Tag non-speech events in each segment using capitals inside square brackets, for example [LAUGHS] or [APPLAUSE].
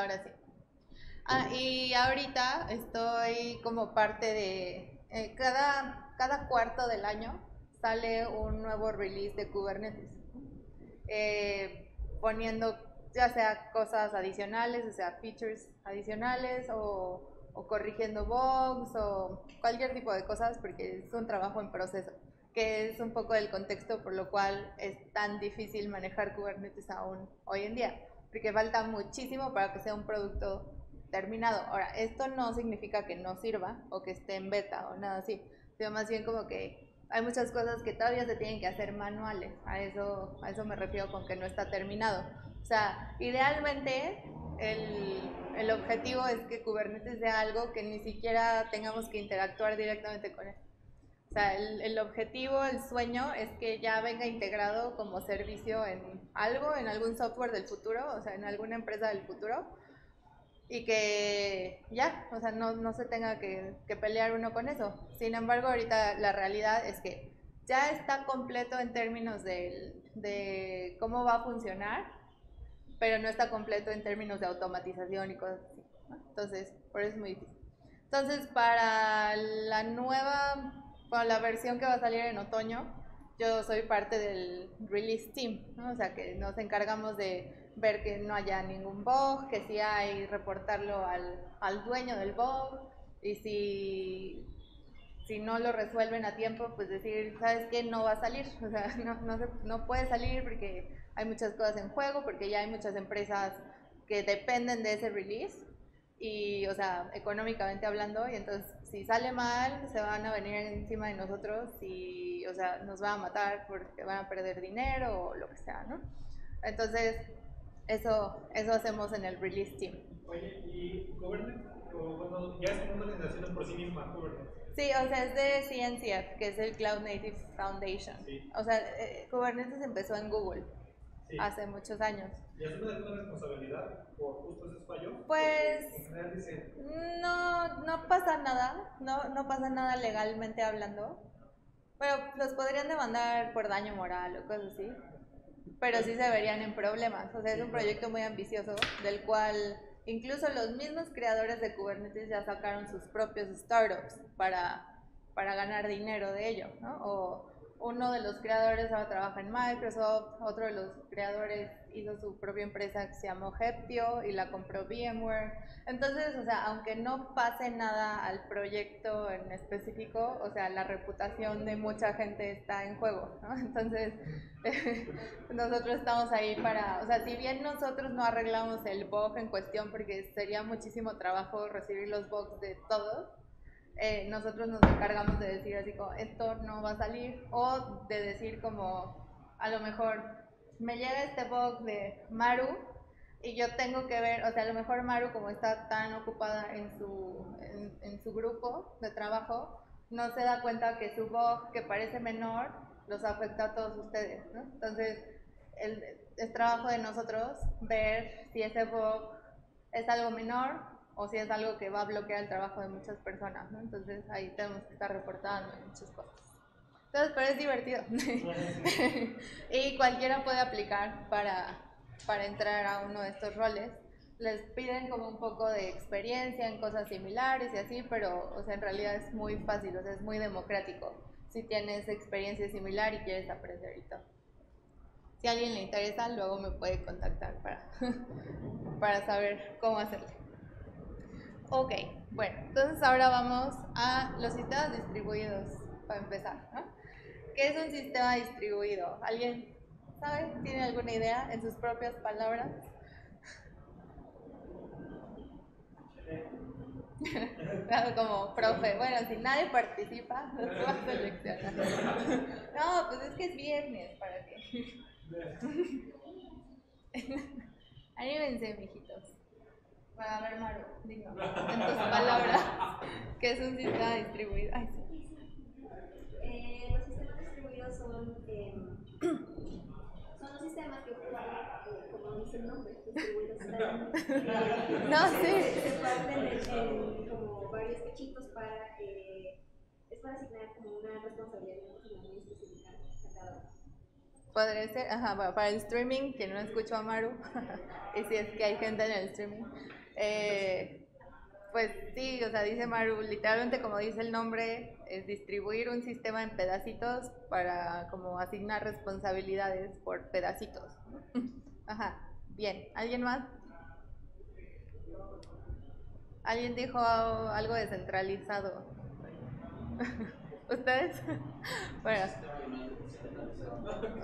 ahora sí. Ah, y ahorita estoy como parte de... eh, cada, cada cuarto del año sale un nuevo release de Kubernetes. Eh, poniendo ya sea cosas adicionales, o sea, features adicionales o, o corrigiendo bugs o cualquier tipo de cosas porque es un trabajo en proceso, que es un poco el contexto por lo cual es tan difícil manejar Kubernetes aún hoy en día, porque falta muchísimo para que sea un producto terminado. Ahora, esto no significa que no sirva o que esté en beta o nada así, sino más bien como que hay muchas cosas que todavía se tienen que hacer manuales. A eso, a eso me refiero con que no está terminado. O sea, idealmente el, el objetivo es que Kubernetes sea algo que ni siquiera tengamos que interactuar directamente con él. O sea, el, el, objetivo, el sueño es que ya venga integrado como servicio en algo, en algún software del futuro, o sea, en alguna empresa del futuro, y que ya, o sea, no, no se tenga que, que, pelear uno con eso. Sin embargo, ahorita la realidad es que ya está completo en términos de, de cómo va a funcionar, pero no está completo en términos de automatización y cosas así. ¿no? Entonces, por eso es muy difícil. Entonces, para la nueva, para la versión que va a salir en otoño, yo soy parte del release team, ¿no? o sea, que nos encargamos de ver que no haya ningún bug, que si hay, reportarlo al, al dueño del bug, y si, si no lo resuelven a tiempo, pues decir, ¿sabes qué? No va a salir, o sea, [LAUGHS] no, no, se, no puede salir porque hay muchas cosas en juego, porque ya hay muchas empresas que dependen de ese release, y, o sea, económicamente hablando, y entonces si sale mal, se van a venir encima de nosotros y, o sea, nos van a matar porque van a perder dinero o lo que sea, ¿no? Entonces, eso, eso hacemos en el release team. Oye, ¿y Kubernetes? Bueno, ya es una organización por sí misma, Kubernetes. Sí, o sea, es de CNCF, que es el Cloud Native Foundation. Sí. O sea, eh, Kubernetes empezó en Google Sí. hace muchos años. ¿Y asume alguna responsabilidad por justo esos fallos? Pues En general dice, no, no pasa nada, no, no pasa nada legalmente hablando. Pero los podrían demandar por daño moral o cosas así. Pero sí se verían en problemas. O sea, es un proyecto muy ambicioso del cual incluso los mismos creadores de Kubernetes ya sacaron sus propios startups para, para ganar dinero de ello, ¿no? O uno de los creadores ahora trabaja en Microsoft, otro de los creadores hizo su propia empresa que se llamó Heptio y la compró VMware. Entonces, o sea, aunque no pase nada al proyecto en específico, o sea, la reputación de mucha gente está en juego, ¿no? [LAUGHS] Entonces, [LAUGHS] nosotros estamos ahí para, o sea, si bien nosotros no arreglamos el bug en cuestión, porque sería muchísimo trabajo recibir los bugs de todos, eh, nosotros nos encargamos de decir así como, esto no va a salir, o de decir como, a lo mejor, me llega este bug de Maru, y yo tengo que ver, o sea, a lo mejor Maru como está tan ocupada en su, en, en su grupo de trabajo, no se da cuenta que su bug, que parece menor, los afecta a todos ustedes, ¿no? Entonces, el, es trabajo de nosotros ver si ese bug es algo menor o si es algo que va a bloquear el trabajo de muchas personas. Entonces, ahí tenemos que estar reportando muchas cosas. Entonces, pero es divertido. [LAUGHS] y cualquiera puede aplicar para, para entrar a uno de estos roles. Les piden como un poco de experiencia en cosas similares y así, pero o sea, en realidad es muy fácil, o sea, es muy democrático si tienes experiencia similar y quieres aprender y todo. Si a alguien le interesa, luego me puede contactar para, [LAUGHS] para saber cómo hacerlo. Ok, bueno, entonces ahora vamos a los sistemas distribuidos, para empezar, ¿no? ¿Qué es un sistema distribuido? ¿Alguien sabe? ¿Tiene alguna idea en sus propias palabras? [LAUGHS] Como profe, bueno, si nadie participa, [LAUGHS] no se va a seleccionar. No, pues es que es viernes, ¿para qué? [LAUGHS] Anímense, mijitos. Para ver, Maru, digo, en tus palabras, [LAUGHS] ¿qué es un sistema distribuido? Ay, sí. Eh, los sistemas distribuidos son, eh, son los sistemas que ocupan, eh, como dice el nombre, distribuidos están, [LAUGHS] eh, No, se- sí. Se parten en, en como varios cachitos para, eh, es para asignar como una responsabilidad muy específica a cada uno. Podría ser, ajá, pa- para el streaming, que no escucho a Maru, [LAUGHS] y si es que hay gente en el streaming, eh, pues sí, o sea, dice Maru, literalmente como dice el nombre, es distribuir un sistema en pedacitos para como asignar responsabilidades por pedacitos. [LAUGHS] Ajá, bien, ¿alguien más? ¿Alguien dijo algo descentralizado? [LAUGHS] ¿Ustedes? [LAUGHS] bueno,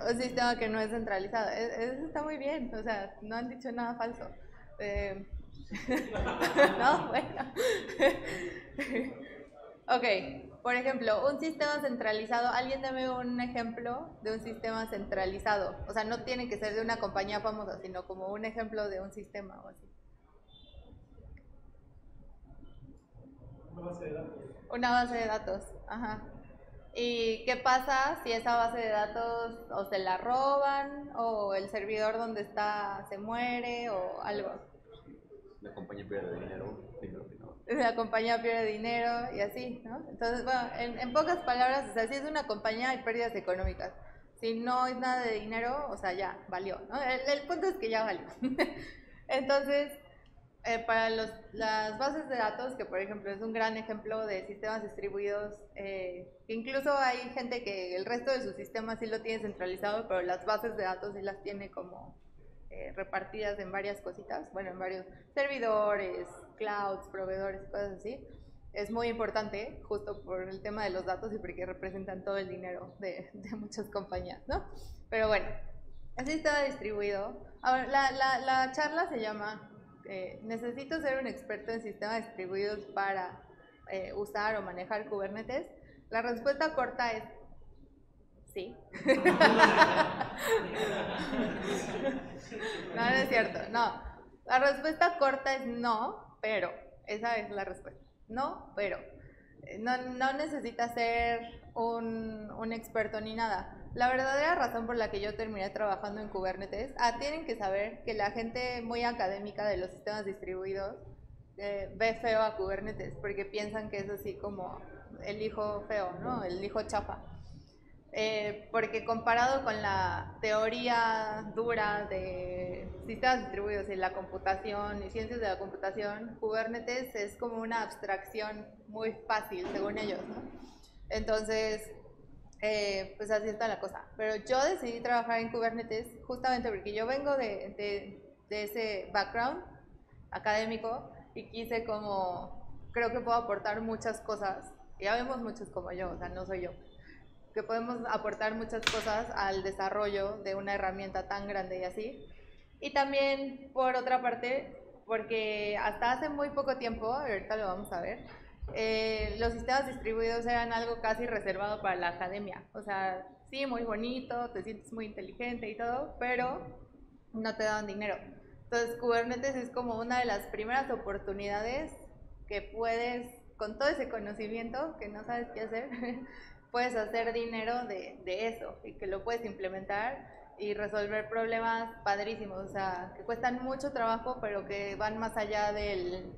un sistema que no es centralizado. E- Eso está muy bien, o sea, no han dicho nada falso. Eh, [LAUGHS] no, bueno. [LAUGHS] ok, por ejemplo, un sistema centralizado. ¿Alguien dame un ejemplo de un sistema centralizado? O sea, no tiene que ser de una compañía famosa, sino como un ejemplo de un sistema o así. Una base de datos. Una base de datos, ajá. ¿Y qué pasa si esa base de datos o se la roban o el servidor donde está se muere o algo? La compañía pierde dinero, que no. La compañía pierde dinero y así, ¿no? Entonces, bueno, en, en pocas palabras, o sea, si es una compañía hay pérdidas económicas. Si no es nada de dinero, o sea, ya, valió, ¿no? El, punto es que ya valió. [LAUGHS] Entonces, eh, para los, las bases de datos, que por ejemplo es un gran ejemplo de sistemas distribuidos, eh, incluso hay gente que el resto de su sistema sí lo tiene centralizado, pero las bases de datos sí las tiene como eh, repartidas en varias cositas, bueno, en varios servidores, clouds, proveedores, cosas así. Es muy importante, justo por el tema de los datos y porque representan todo el dinero de, de muchas compañías, ¿no? Pero bueno, así está distribuido. Ahora, la, la, la charla se llama eh, Necesito ser un experto en sistemas distribuidos para eh, usar o manejar Kubernetes. La respuesta corta es sí. [LAUGHS] no, no es cierto, no. La respuesta corta es no, pero. Esa es la respuesta. No, pero. No, no necesitas ser un, un experto ni nada. La verdadera razón por la que yo terminé trabajando en Kubernetes, ah, tienen que saber que la gente muy académica de los sistemas distribuidos eh, ve feo a Kubernetes porque piensan que es así como el hijo feo, ¿no? El hijo chafa. Eh, porque comparado con la teoría dura de sistemas distribuidos y la computación y ciencias de la computación, Kubernetes es como una abstracción muy fácil, según ellos, ¿no? Entonces, eh, pues así está la cosa. Pero yo decidí trabajar en Kubernetes justamente porque yo vengo de, de, de ese background académico y quise como, creo que puedo aportar muchas cosas. Ya vemos muchos como yo, o sea, no soy yo que podemos aportar muchas cosas al desarrollo de una herramienta tan grande y así. Y también, por otra parte, porque hasta hace muy poco tiempo, ahorita lo vamos a ver, eh, los sistemas distribuidos eran algo casi reservado para la academia. O sea, sí, muy bonito, te sientes muy inteligente y todo, pero no te daban dinero. Entonces, Kubernetes es como una de las primeras oportunidades que puedes, con todo ese conocimiento que no sabes qué hacer, [LAUGHS] puedes hacer dinero de, de, eso y que lo puedes implementar y resolver problemas padrísimos, o sea, que cuestan mucho trabajo, pero que van más allá del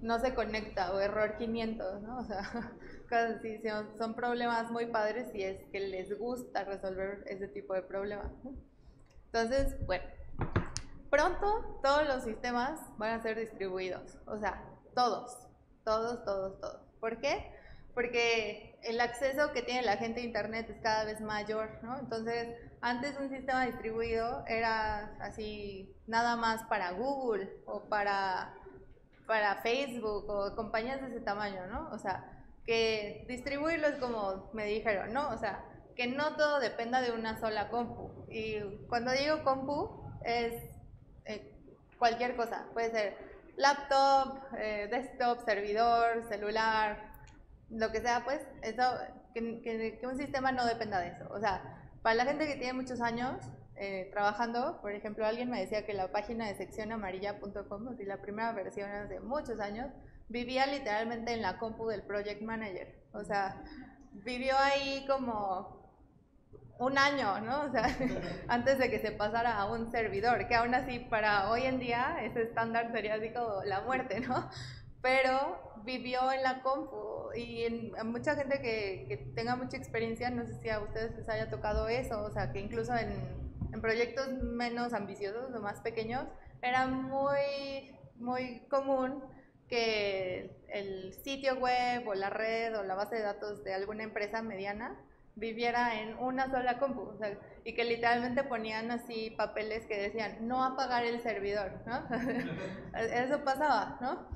no se conecta o error 500, ¿no? O sea, [LAUGHS] cosas así, son, son problemas muy padres y es que les gusta resolver ese tipo de problemas. Entonces, bueno, pronto todos los sistemas van a ser distribuidos, o sea, todos, todos, todos, todos. ¿Por qué? Porque el acceso que tiene la gente a Internet es cada vez mayor, ¿no? Entonces, antes un sistema distribuido era así, nada más para Google o para, para Facebook o compañías de ese tamaño, ¿no? O sea, que distribuirlo es como me dijeron, ¿no? O sea, que no todo dependa de una sola compu. Y cuando digo compu, es eh, cualquier cosa, puede ser laptop, eh, desktop, servidor, celular, lo que sea, pues, eso, que, un sistema no dependa de eso. O sea, para la gente que tiene muchos años eh, trabajando, por ejemplo, alguien me decía que la página de seccionamarilla.com, así la primera versión hace muchos años, vivía literalmente en la compu del project manager. O sea, vivió ahí como un año, ¿no? O sea, [LAUGHS] antes de que se pasara a un servidor, que aún así para hoy en día ese estándar sería así como la muerte, ¿no? pero vivió en la compu y en, a mucha gente que, que tenga mucha experiencia, no sé si a ustedes les haya tocado eso, o sea, que incluso en, en proyectos menos ambiciosos o más pequeños, era muy, muy común que el sitio web o la red o la base de datos de alguna empresa mediana viviera en una sola compu, o sea, y que literalmente ponían así papeles que decían no apagar el servidor, ¿no? [LAUGHS] Eso pasaba, ¿no?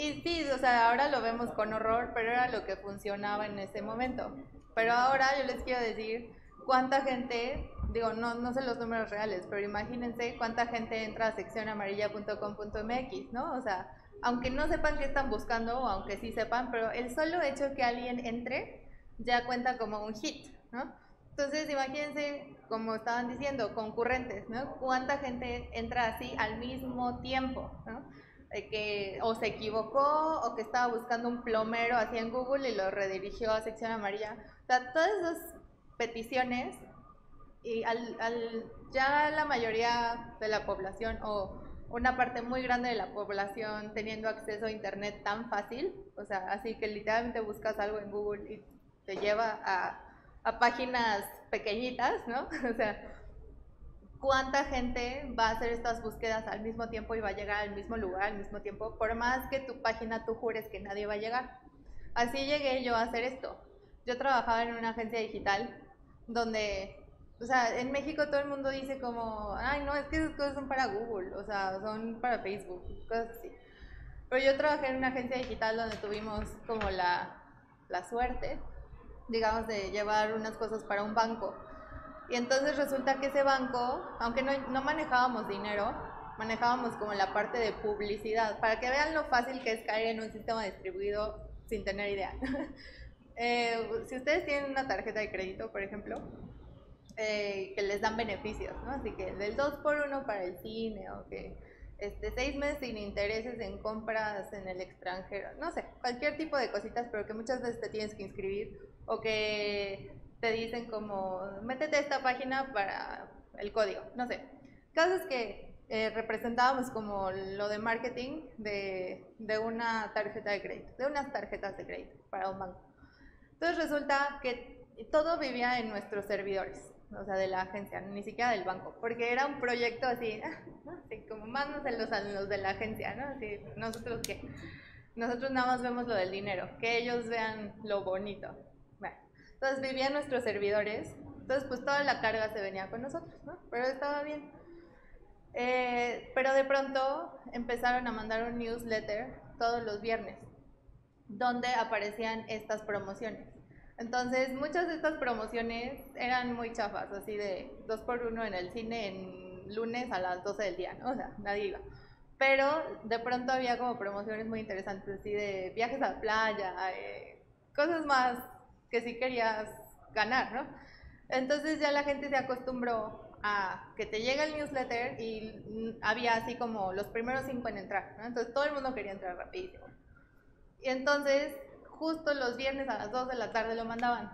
Y sí, o sea, ahora lo vemos con horror, pero era lo que funcionaba en ese momento. Pero ahora yo les quiero decir cuánta gente, digo, no, no sé los números reales, pero imagínense cuánta gente entra a seccionamarilla.com.mx, ¿no? O sea, aunque no sepan qué están buscando, o aunque sí sepan, pero el solo hecho que alguien entre ya cuenta como un hit, ¿no? Entonces, imagínense, como estaban diciendo, concurrentes, ¿no? ¿Cuánta gente entra así al mismo tiempo, ¿no? Que o se equivocó o que estaba buscando un plomero así en Google y lo redirigió a sección amarilla. O sea, todas esas peticiones y al, al, ya la mayoría de la población o una parte muy grande de la población teniendo acceso a internet tan fácil, o sea, así que literalmente buscas algo en Google y te lleva a, a páginas pequeñitas, ¿no? [LAUGHS] O sea, ¿cuánta gente va a hacer estas búsquedas al mismo tiempo y va a llegar al mismo lugar al mismo tiempo? Por más que tu página tú jures que nadie va a llegar. Así llegué yo a hacer esto. Yo trabajaba en una agencia digital donde o sea, en México todo el mundo dice como, ay, no, es que esas cosas son para Google, o sea, son para Facebook, cosas así. Pero yo trabajé en una agencia digital donde tuvimos como la, la suerte, digamos, de llevar unas cosas para un banco. Y entonces resulta que ese banco, aunque no, no manejábamos dinero, manejábamos como la parte de publicidad, para que vean lo fácil que es caer en un sistema distribuido sin tener idea. [LAUGHS] eh, si ustedes tienen una tarjeta de crédito, por ejemplo, eh, que les dan beneficios, ¿no? Así que del 2 por 1 para el cine o que este, seis meses sin intereses en compras en el extranjero, no sé, cualquier tipo de cositas, pero que muchas veces te tienes que inscribir o que te dicen como, métete a esta página para el código, no sé. Casos que eh, representábamos como lo de marketing de, de una tarjeta de crédito, de unas tarjetas de crédito para un banco. Entonces resulta que todo vivía en nuestros servidores o sea, de la agencia, ni siquiera del banco, porque era un proyecto así, [LAUGHS] así como más de los, los de la agencia, ¿no? Así, nosotros qué, nosotros nada más vemos lo del dinero, que ellos vean lo bonito. Entonces vivían nuestros servidores, entonces pues toda la carga se venía con nosotros, ¿no? Pero estaba bien. Eh, pero de pronto empezaron a mandar un newsletter todos los viernes, donde aparecían estas promociones. Entonces, muchas de estas promociones eran muy chafas, así de dos por uno en el cine en lunes a las 12 del día, ¿no? O sea, nadie iba. Pero de pronto había como promociones muy interesantes, así de viajes a la playa, eh, cosas más que sí querías ganar, ¿no? Entonces ya la gente se acostumbró a que te llega el newsletter y había así como los primeros cinco en entrar, ¿no? Entonces todo el mundo quería entrar rapidísimo. Y entonces justo los viernes a las 2 de la tarde lo mandaban.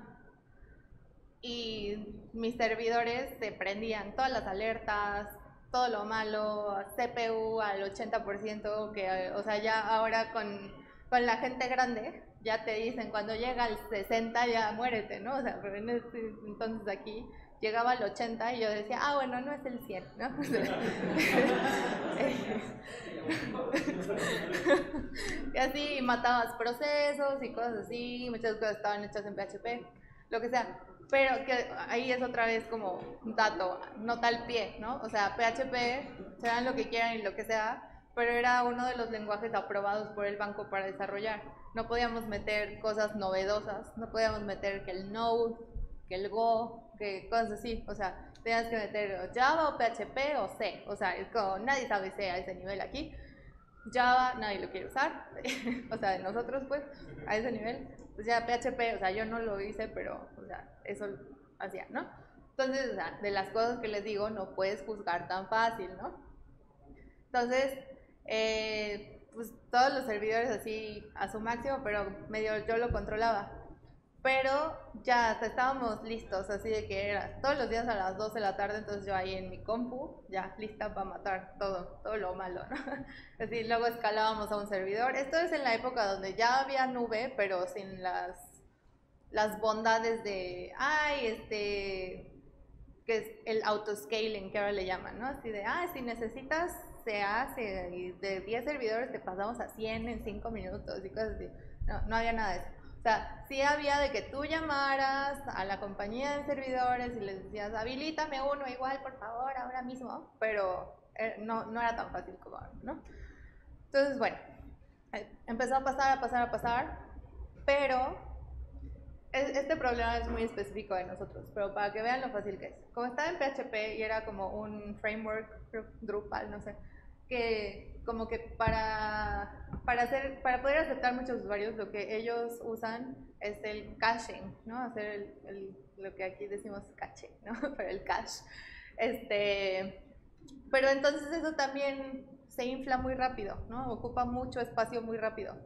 Y mis servidores se prendían todas las alertas, todo lo malo, CPU al 80%, que, o sea, ya ahora con, con la gente grande, ya te dicen, cuando llega al 60 ya muérete, ¿no? O sea, pero en ese, entonces aquí llegaba al 80 y yo decía, ah, bueno, no es el 100, ¿no? [LAUGHS] [LAUGHS] y así matabas procesos y cosas así, muchas cosas estaban hechas en PHP, lo que sea. Pero que ahí es otra vez como un dato, no tal pie, ¿no? O sea, PHP, serán lo que quieran y lo que sea, pero era uno de los lenguajes aprobados por el banco para desarrollar. No podíamos meter cosas novedosas, no podíamos meter que el Node, que el Go, que cosas así. O sea, tenías que meter Java o PHP o C. O sea, es como, nadie sabe C a ese nivel aquí. Java, nadie lo quiere usar. [LAUGHS] o sea, de nosotros, pues, a ese nivel. Pues ya PHP, o sea, yo no lo hice, pero, o sea, eso hacía, ¿no? Entonces, o sea, de las cosas que les digo, no puedes juzgar tan fácil, ¿no? Entonces, eh, pues todos los servidores así a su máximo, pero medio yo lo controlaba. Pero ya hasta estábamos listos, así de que era todos los días a las 12 de la tarde, entonces yo ahí en mi compu, ya lista para matar todo, todo lo malo, ¿no? [LAUGHS] Así, luego escalábamos a un servidor. Esto es en la época donde ya había nube, pero sin las, las bondades de, ay, este, que es el autoscaling, que ahora le llaman, ¿no? Así de, ah, si necesitas, se hace, y de 10 servidores te pasamos a 100 en 5 minutos y cosas así. No, no había nada de eso. O sea, sí había de que tú llamaras a la compañía de servidores y les decías, habilítame uno igual, por favor, ahora mismo, pero eh, no, no era tan fácil como ahora, ¿no? Entonces, bueno, eh, empezó a pasar, a pasar, a pasar, pero es- este problema es muy específico de nosotros, pero para que vean lo fácil que es. Como estaba en PHP y era como un framework, Drupal, no sé, que como que para, para, hacer, para poder aceptar muchos usuarios, lo que ellos usan es el caching, ¿no? Hacer el, el- lo que aquí decimos cache, ¿no? [LAUGHS] Pero el cache. Este, pero entonces eso también se infla muy rápido, ¿no? Ocupa mucho espacio muy rápido.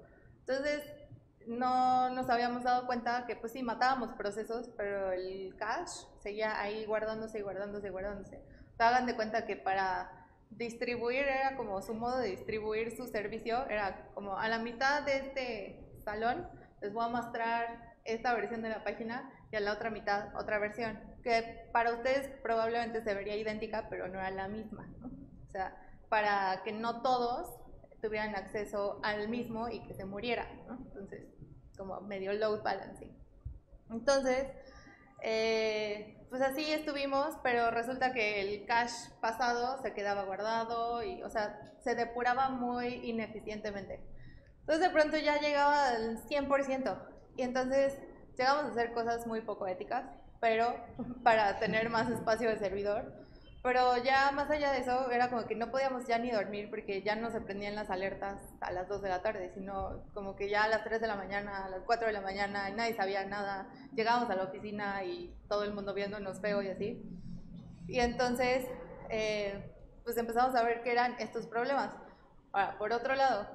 Entonces, no nos habíamos dado cuenta que pues sí, matábamos procesos, pero el cache seguía ahí guardándose y guardándose y guardándose. Hagan de cuenta que para distribuir era como su modo de distribuir su servicio, era como a la mitad de este salón les voy a mostrar esta versión de la página y a la otra mitad otra versión, que para ustedes probablemente se vería idéntica, pero no era la misma. O sea, para que no todos tuvieran acceso al mismo y que se muriera. Entonces, como medio load balancing. Entonces, eh, pues así estuvimos, pero resulta que el cache pasado se quedaba guardado y, o sea, se depuraba muy ineficientemente. Entonces de pronto ya llegaba al 100% y entonces llegamos a hacer cosas muy poco éticas, pero para tener más espacio de servidor. Pero ya más allá de eso, era como que no podíamos ya ni dormir porque ya no se prendían las alertas a las 2 de la tarde, sino como que ya a las 3 de la mañana, a las 4 de la mañana, y nadie sabía nada. Llegábamos a la oficina y todo el mundo viéndonos feo y así. Y entonces, eh, pues empezamos a ver que eran estos problemas. Ahora, por otro lado,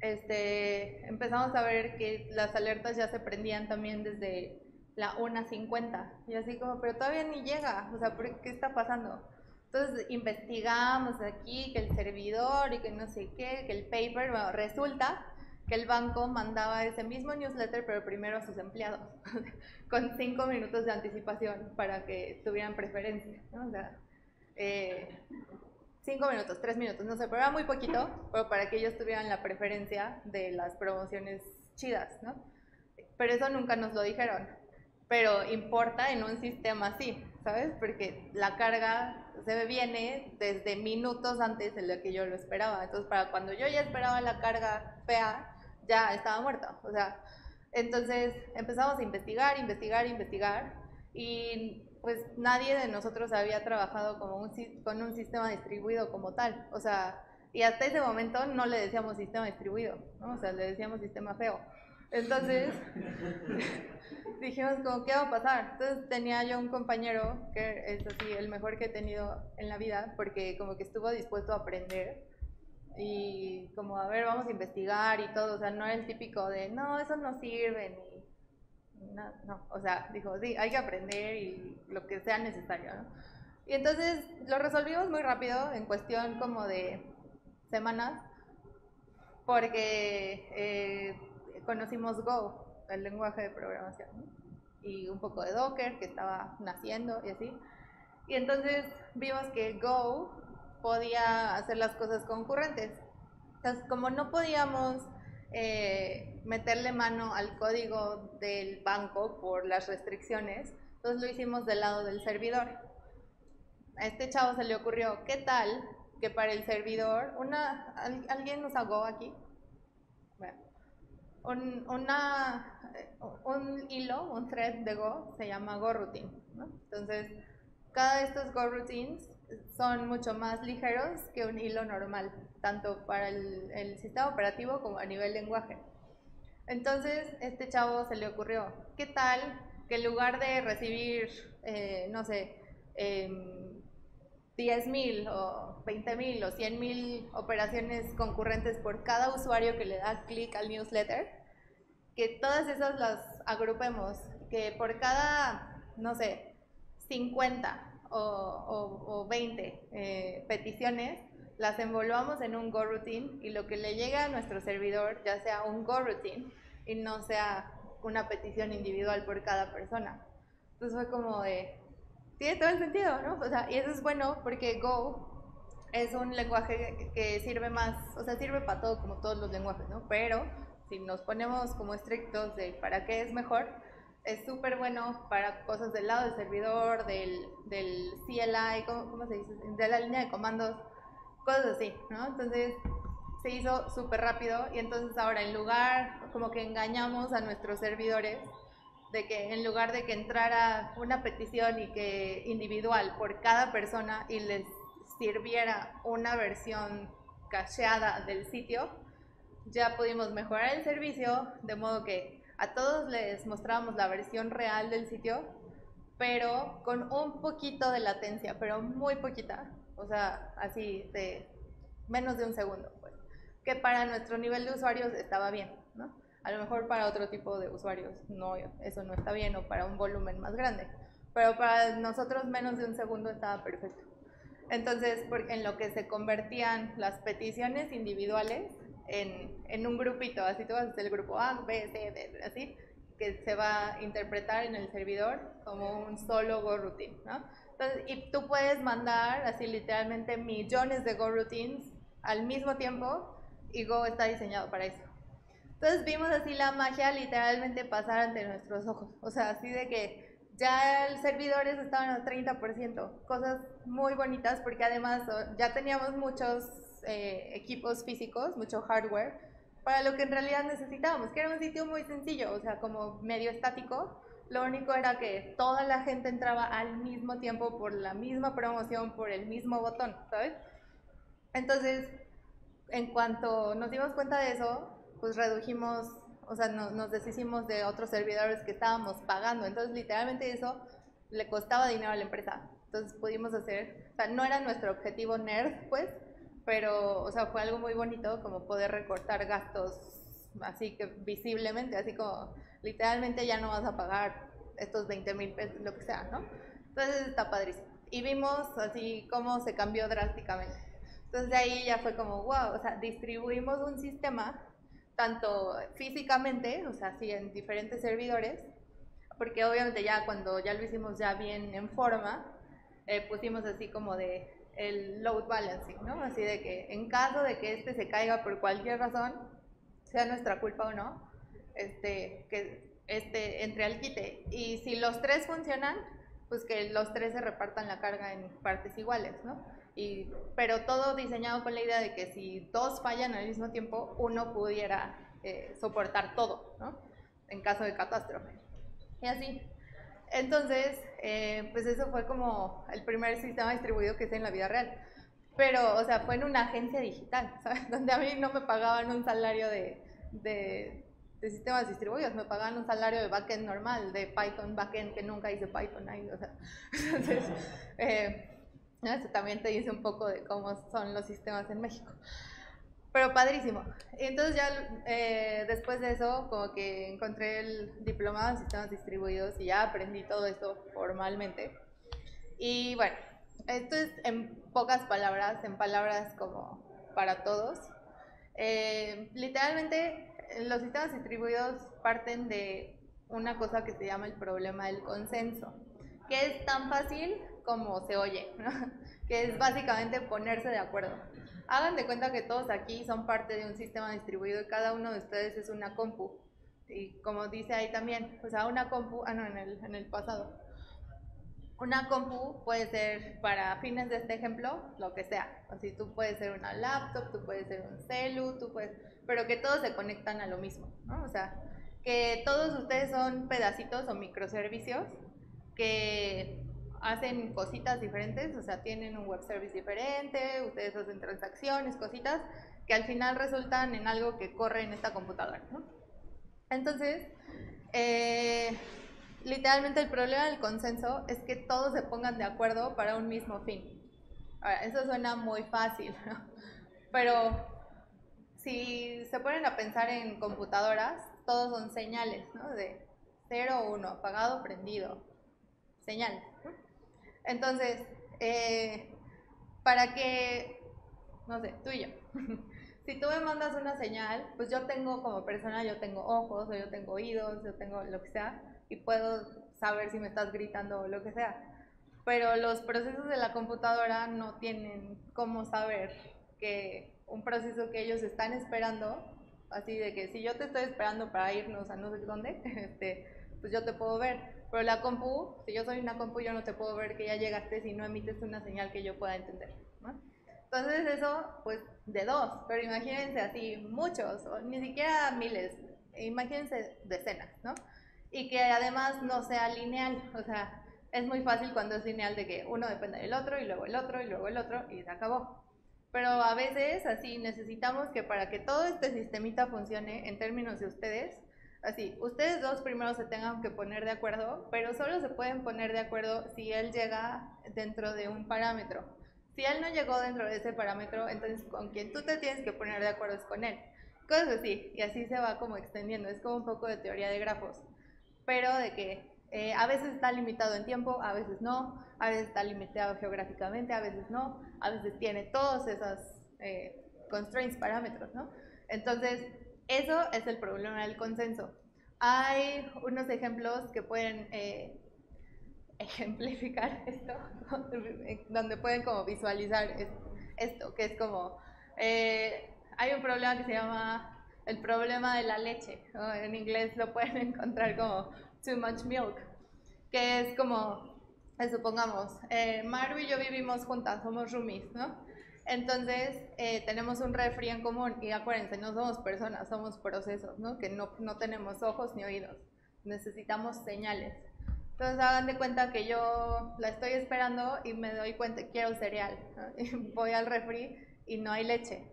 este, empezamos a ver que las alertas ya se prendían también desde la 1.50. Y así como, pero todavía ni llega, o sea, ¿por ¿qué está pasando? Entonces investigamos aquí que el servidor y que no sé qué, que el paper, bueno, resulta que el banco mandaba ese mismo newsletter, pero primero a sus empleados, [LAUGHS] con cinco minutos de anticipación para que tuvieran preferencia, ¿no? O sea, eh, cinco minutos, tres minutos, no sé, pero era muy poquito, pero para que ellos tuvieran la preferencia de las promociones chidas, ¿no? Pero eso nunca nos lo dijeron. Pero importa en un sistema así, ¿sabes? Porque la carga se viene desde minutos antes de lo que yo lo esperaba. Entonces, para cuando yo ya esperaba la carga fea, ya estaba muerta. O sea, entonces empezamos a investigar, investigar, investigar. Y pues nadie de nosotros había trabajado con un sistema distribuido como tal. O sea, y hasta ese momento no le decíamos sistema distribuido, ¿no? O sea, le decíamos sistema feo. Entonces, [LAUGHS] dijimos como, ¿qué va a pasar? Entonces tenía yo un compañero que es así, el mejor que he tenido en la vida, porque como que estuvo dispuesto a aprender y como, a ver, vamos a investigar y todo, o sea, no era el típico de, no, eso no sirve, ni, no, no, o sea, dijo, sí, hay que aprender y lo que sea necesario, ¿no? Y entonces lo resolvimos muy rápido, en cuestión como de semanas, porque eh, conocimos Go, el lenguaje de programación, ¿no? y un poco de Docker que estaba naciendo y así. Y entonces vimos que Go podía hacer las cosas concurrentes. Entonces, como no podíamos eh, meterle mano al código del banco por las restricciones, entonces lo hicimos del lado del servidor. A este chavo se le ocurrió, ¿qué tal que para el servidor, una, ¿al- ¿alguien usa Go aquí? Bueno, un, una, un hilo, un thread de Go se llama Go Routine. Entonces, cada de estos Go Routines son mucho más ligeros que un hilo normal, tanto para el, sistema operativo como a nivel lenguaje. Entonces, este chavo se le ocurrió, ¿qué tal que en lugar de recibir, eh, no sé, em, 10.000 o 20.000 o 100.000 operaciones concurrentes por cada usuario que le da clic al newsletter, que todas esas las agrupemos que por cada, no sé, 50 o, o, o 20 eh, peticiones, las envolvamos en un Go Routine y lo que le llega a nuestro servidor, ya sea un Go Routine y no sea una petición individual por cada persona. Entonces fue como de, tiene todo el sentido, ¿no? O sea, y eso es bueno porque Go es un lenguaje que sirve más, o sea, sirve para todo como todos los lenguajes, ¿no? Pero si nos ponemos como estrictos de para qué es mejor, es súper bueno para cosas del lado del servidor, del, del CLI, ¿cómo, ¿cómo, se dice? De la línea de comandos, cosas así, ¿no? Entonces se hizo súper rápido y entonces ahora en lugar, como que engañamos a nuestros servidores de que en lugar de que entrara una petición y que individual por cada persona y les sirviera una versión cacheada del sitio, ya pudimos mejorar el servicio de modo que a todos les mostrábamos la versión real del sitio, pero con un poquito de latencia, pero muy poquita, o sea, así de menos de un segundo, pues, que para nuestro nivel de usuarios estaba bien, ¿no? A lo mejor para otro tipo de usuarios no, eso no está bien o para un volumen más grande, pero para nosotros menos de un segundo estaba perfecto. Entonces, en lo que se convertían las peticiones individuales en, en un grupito, así tú vas a hacer el grupo A, B, C, D, así, que se va a interpretar en el servidor como un solo Go Routine, ¿no? Entonces, y tú puedes mandar así literalmente millones de Go Routines al mismo tiempo y Go está diseñado para eso. Entonces vimos así la magia literalmente pasar ante nuestros ojos, o sea, así de que ya los servidores estaban al 30%, cosas muy bonitas porque además ya teníamos muchos eh, equipos físicos, mucho hardware, para lo que en realidad necesitábamos, que era un sitio muy sencillo, o sea, como medio estático. Lo único era que toda la gente entraba al mismo tiempo por la misma promoción, por el mismo botón, ¿sabes? Entonces, en cuanto nos dimos cuenta de eso, pues redujimos o sea, no, nos deshicimos de otros servidores que estábamos pagando. Entonces, literalmente eso le costaba dinero a la empresa. Entonces, pudimos hacer, o sea, no era nuestro objetivo nerd, pues, pero, o sea, fue algo muy bonito como poder recortar gastos así que visiblemente, así como literalmente ya no vas a pagar estos 20 mil pesos, lo que sea, ¿no? Entonces está padrísimo. Y vimos así cómo se cambió drásticamente. Entonces de ahí ya fue como, wow, o sea, distribuimos un sistema tanto físicamente, o sea, sí, en diferentes servidores, porque obviamente ya cuando ya lo hicimos ya bien en forma, eh, pusimos así como de el load balancing, ¿no? Así de que en caso de que este se caiga por cualquier razón, sea nuestra culpa o no, este, que este entre al quite. Y si los tres funcionan, pues que los tres se repartan la carga en partes iguales, ¿no? Y, pero todo diseñado con la idea de que si dos fallan al mismo tiempo, uno pudiera eh, soportar todo, ¿no? En caso de catástrofe. Y así. Entonces, eh, pues eso fue como el primer sistema distribuido que hice en la vida real. Pero, o sea, fue en una agencia digital, [LAUGHS] ¿sabes? Donde a mí no me pagaban un salario de, de, de sistemas distribuidos, me pagaban un salario de backend normal, de Python backend, que nunca hice Python ahí, o sea. [LAUGHS] Entonces, eh, eso también te dice un poco de cómo son los sistemas en México. Pero padrísimo. Entonces ya eh, después de eso, como que encontré el diplomado en sistemas distribuidos y ya aprendí todo esto formalmente. Y bueno, esto es en pocas palabras, en palabras como para todos. Eh, literalmente, los sistemas distribuidos parten de una cosa que se llama el problema del consenso, que es tan fácil como se oye, [LAUGHS] que es básicamente ponerse de acuerdo. Hagan de cuenta que todos aquí son parte de un sistema distribuido y cada uno de ustedes es una compu. Y como dice ahí también, o sea, una compu, ah no, en el, en el pasado. Una compu puede ser, para fines de este ejemplo, lo que sea. Así tú puedes ser una laptop, tú puedes ser un celu, tú puedes, pero que todos se conectan a lo mismo, ¿no? O sea, que todos ustedes son pedacitos o microservicios que hacen cositas diferentes, o sea, tienen un web service diferente, ustedes hacen transacciones, cositas, que al final resultan en algo que corre en esta computadora. ¿no? Entonces, eh, literalmente el problema del consenso es que todos se pongan de acuerdo para un mismo fin. Ahora, eso suena muy fácil, [LAUGHS] ¿no? pero si se ponen a pensar en computadoras, todos son señales, ¿no? De 0 o 1, apagado, prendido, señal. Entonces, eh, para que, no sé, tú y yo, [LAUGHS] si tú me mandas una señal, pues yo tengo como persona, yo tengo ojos, o yo tengo oídos, yo tengo lo que sea, y puedo saber si me estás gritando o lo que sea. Pero los procesos de la computadora no tienen cómo saber que un proceso que ellos están esperando, así de que si yo te estoy esperando para irnos a no sé dónde, [LAUGHS] este, pues yo te puedo ver. Pero la compu, si yo soy una compu, yo no te puedo ver que ya llegaste si no emites una señal que yo pueda entender. ¿no? Entonces eso, pues de dos, pero imagínense así muchos, o ni siquiera miles, imagínense decenas, ¿no? Y que además no sea lineal, o sea, es muy fácil cuando es lineal de que uno depende del otro y luego el otro y luego el otro y se acabó. Pero a veces así necesitamos que para que todo este sistemita funcione en términos de ustedes, así, ustedes dos primero se tengan que poner de acuerdo, pero solo se pueden poner de acuerdo si él llega dentro de un parámetro. Si él no llegó dentro de ese parámetro, entonces con quien tú te tienes que poner de acuerdo es con él. Cosas así, y así se va como extendiendo, es como un poco de teoría de grafos, pero de que eh, a veces está limitado en tiempo, a veces no, a veces está limitado geográficamente, a veces no, a veces tiene todos esos eh, constraints, parámetros, ¿no? Entonces, eso es el problema del consenso. Hay unos ejemplos que pueden eh, [LAUGHS] ejemplificar esto, [LAUGHS] donde pueden como visualizar esto, que es como, eh, hay un problema que se llama el problema de la leche, en inglés lo pueden [LAUGHS] encontrar como too much milk, que es como, eh, supongamos, eh, Maru y yo vivimos juntas, somos roomies, ¿no? Entonces, eh, tenemos un refri en común y acuérdense, no somos personas, somos procesos, ¿no? Que no, no tenemos ojos ni oídos, necesitamos señales. Entonces hagan de cuenta que yo la estoy esperando y me doy cuenta quiero cereal. [LAUGHS] Y voy al refri y no hay leche.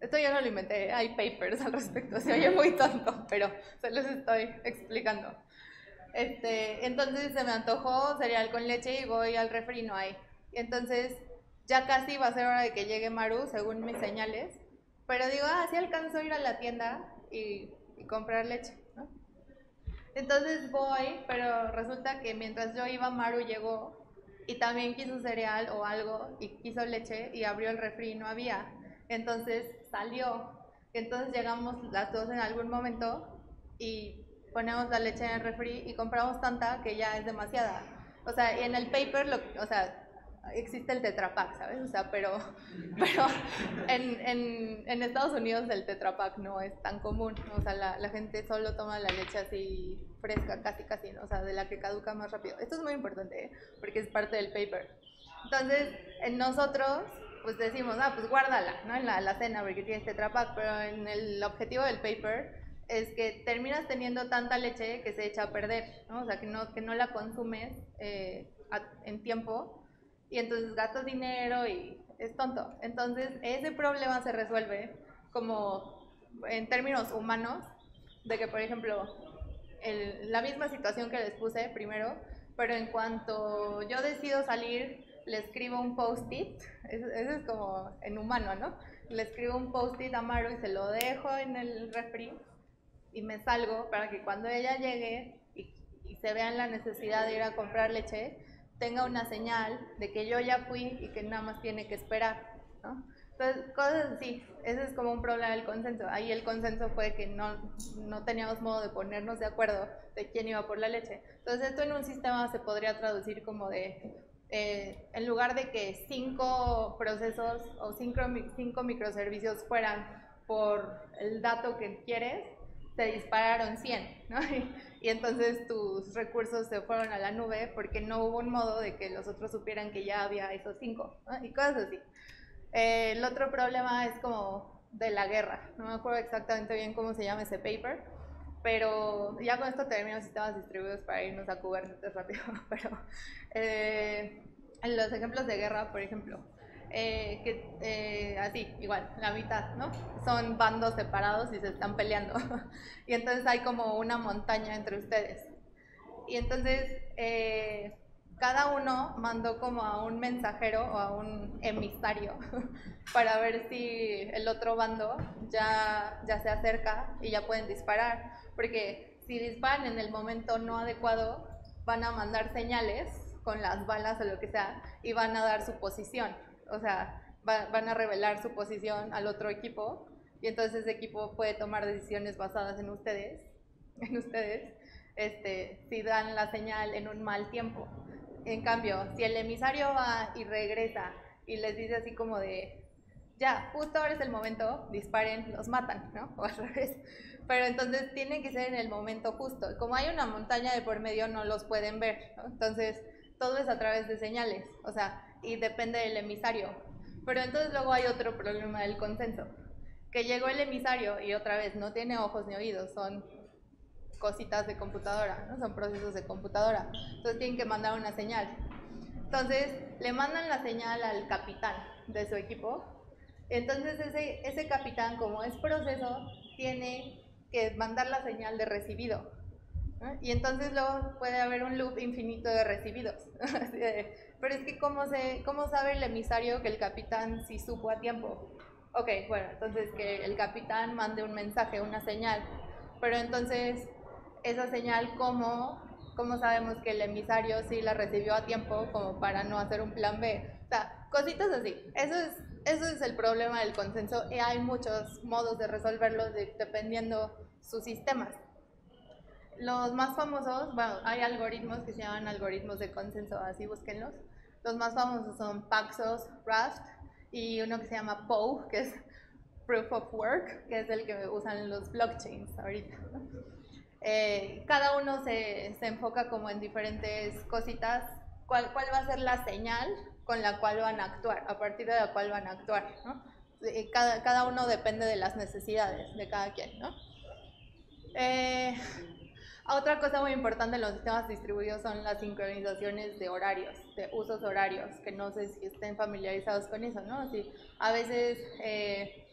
Esto yo no lo inventé, hay papers al respecto, se oye muy tonto, pero se los estoy explicando. Este, entonces se me antojó cereal con leche y voy al refri y no hay. Entonces ya casi va a ser hora de que llegue Maru, según mis señales. Pero digo, ah, sí alcanzo a ir a la tienda y, comprar leche. Entonces voy, pero resulta que mientras yo iba, Maru llegó y también quiso cereal o algo y quiso leche y abrió el refri y no había. Entonces salió. Entonces llegamos las dos en algún momento y ponemos la leche en el refri y compramos tanta que ya es demasiada. O sea, y en el paper, lo, o sea, existe el Tetra Pak, ¿sabes? O sea, pero, [LAUGHS] pero en, en, en, Estados Unidos el Tetra Pak no es tan común, o sea, la, la, gente solo toma la leche así fresca, casi, casi, ¿no? o sea, de la que caduca más rápido. Esto es muy importante, ¿eh? porque es parte del paper. Entonces, en nosotros, pues decimos, ah, pues guárdala, ¿no? En la, la cena, porque tienes Tetra Pak, pero en el objetivo del paper es que terminas teniendo tanta leche que se echa a perder, ¿no? O sea, que no, que no la consumes eh, a, en tiempo y entonces gastas dinero y es tonto. Entonces, ese problema se resuelve como en términos humanos, de que, por ejemplo, el, la misma situación que les puse primero, pero en cuanto yo decido salir, le escribo un post-it, eso, es como en humano, ¿no? Le escribo un post-it a Maru y se lo dejo en el refri y me salgo para que cuando ella llegue y, y se vea en la necesidad de ir a comprar leche, tenga una señal de que yo ya fui y que nada más tiene que esperar, ¿no? Entonces, cosas así, ese es como un problema del consenso. Ahí el consenso fue que no, no teníamos modo de ponernos de acuerdo de quién iba por la leche. Entonces, esto en un sistema se podría traducir como de, eh, en lugar de que cinco procesos o cinco, cinco microservicios fueran por el dato que quieres, se dispararon 100, ¿no? [LAUGHS] Y, entonces tus recursos se fueron a la nube porque no hubo un modo de que los otros supieran que ya había esos 5, ¿no? Y cosas así. Eh, el otro problema es como de la guerra, no me acuerdo exactamente bien cómo se llama ese paper, pero ya con esto termino sistemas distribuidos para irnos a Kubernetes rápido, [LAUGHS] pero eh, en los ejemplos de guerra, por ejemplo, eh, que eh, así, igual, la mitad, ¿no? Son bandos separados y se están peleando. [LAUGHS] y entonces hay como una montaña entre ustedes. Y entonces eh, cada uno mandó como a un mensajero o a un emisario [LAUGHS] para ver si el otro bando ya, ya se acerca y ya pueden disparar. Porque si disparan en el momento no adecuado, van a mandar señales con las balas o lo que sea y van a dar su posición. O sea, va- van a revelar su posición al otro equipo y entonces ese equipo puede tomar decisiones basadas en ustedes, [LAUGHS] en ustedes, este, si dan la señal en un mal tiempo. En cambio, si el emisario va y regresa y les dice así como de, ya, justo ahora es el momento, disparen, los matan, ¿no? [LAUGHS] O al revés. Pero entonces tiene que ser en el momento justo. Como hay una montaña de por medio, no los pueden ver, ¿no? Entonces, todo es a través de señales, o sea, y depende del emisario. Pero entonces luego hay otro problema del consenso, que llegó el emisario y otra vez no tiene ojos ni oídos, son cositas de computadora, ¿no? son procesos de computadora. Entonces tienen que mandar una señal. Entonces le mandan la señal al capitán de su equipo. Entonces ese, ese capitán, como es proceso, tiene que mandar la señal de recibido. Y entonces luego puede haber un loop infinito de recibidos. [LAUGHS] Pero es que ¿cómo, se, ¿cómo sabe el emisario que el capitán sí supo a tiempo? Ok, bueno, entonces que el capitán mande un mensaje, una señal. Pero entonces, esa señal, ¿cómo, cómo sabemos que el emisario sí la recibió a tiempo como para no hacer un plan B? O sea, cositas así. Eso es, eso es el problema del consenso y hay muchos modos de resolverlo de- dependiendo sus sistemas. Los más famosos, bueno, hay algoritmos que se llaman algoritmos de consenso, así búsquenlos. Los más famosos son Paxos, Raft y uno que se llama POW, que es Proof of Work, que es el que usan los blockchains ahorita. Eh, cada uno se, se enfoca como en diferentes cositas, cuál, cuál va a ser la señal con la cual van a actuar, a partir de la cual van a actuar. ¿no? Eh, Cada, cada uno depende de las necesidades de cada quien. ¿no? Eh, otra cosa muy importante en los sistemas distribuidos son las sincronizaciones de horarios, de usos horarios, que no sé si estén familiarizados con eso, ¿no? Sí, a veces eh,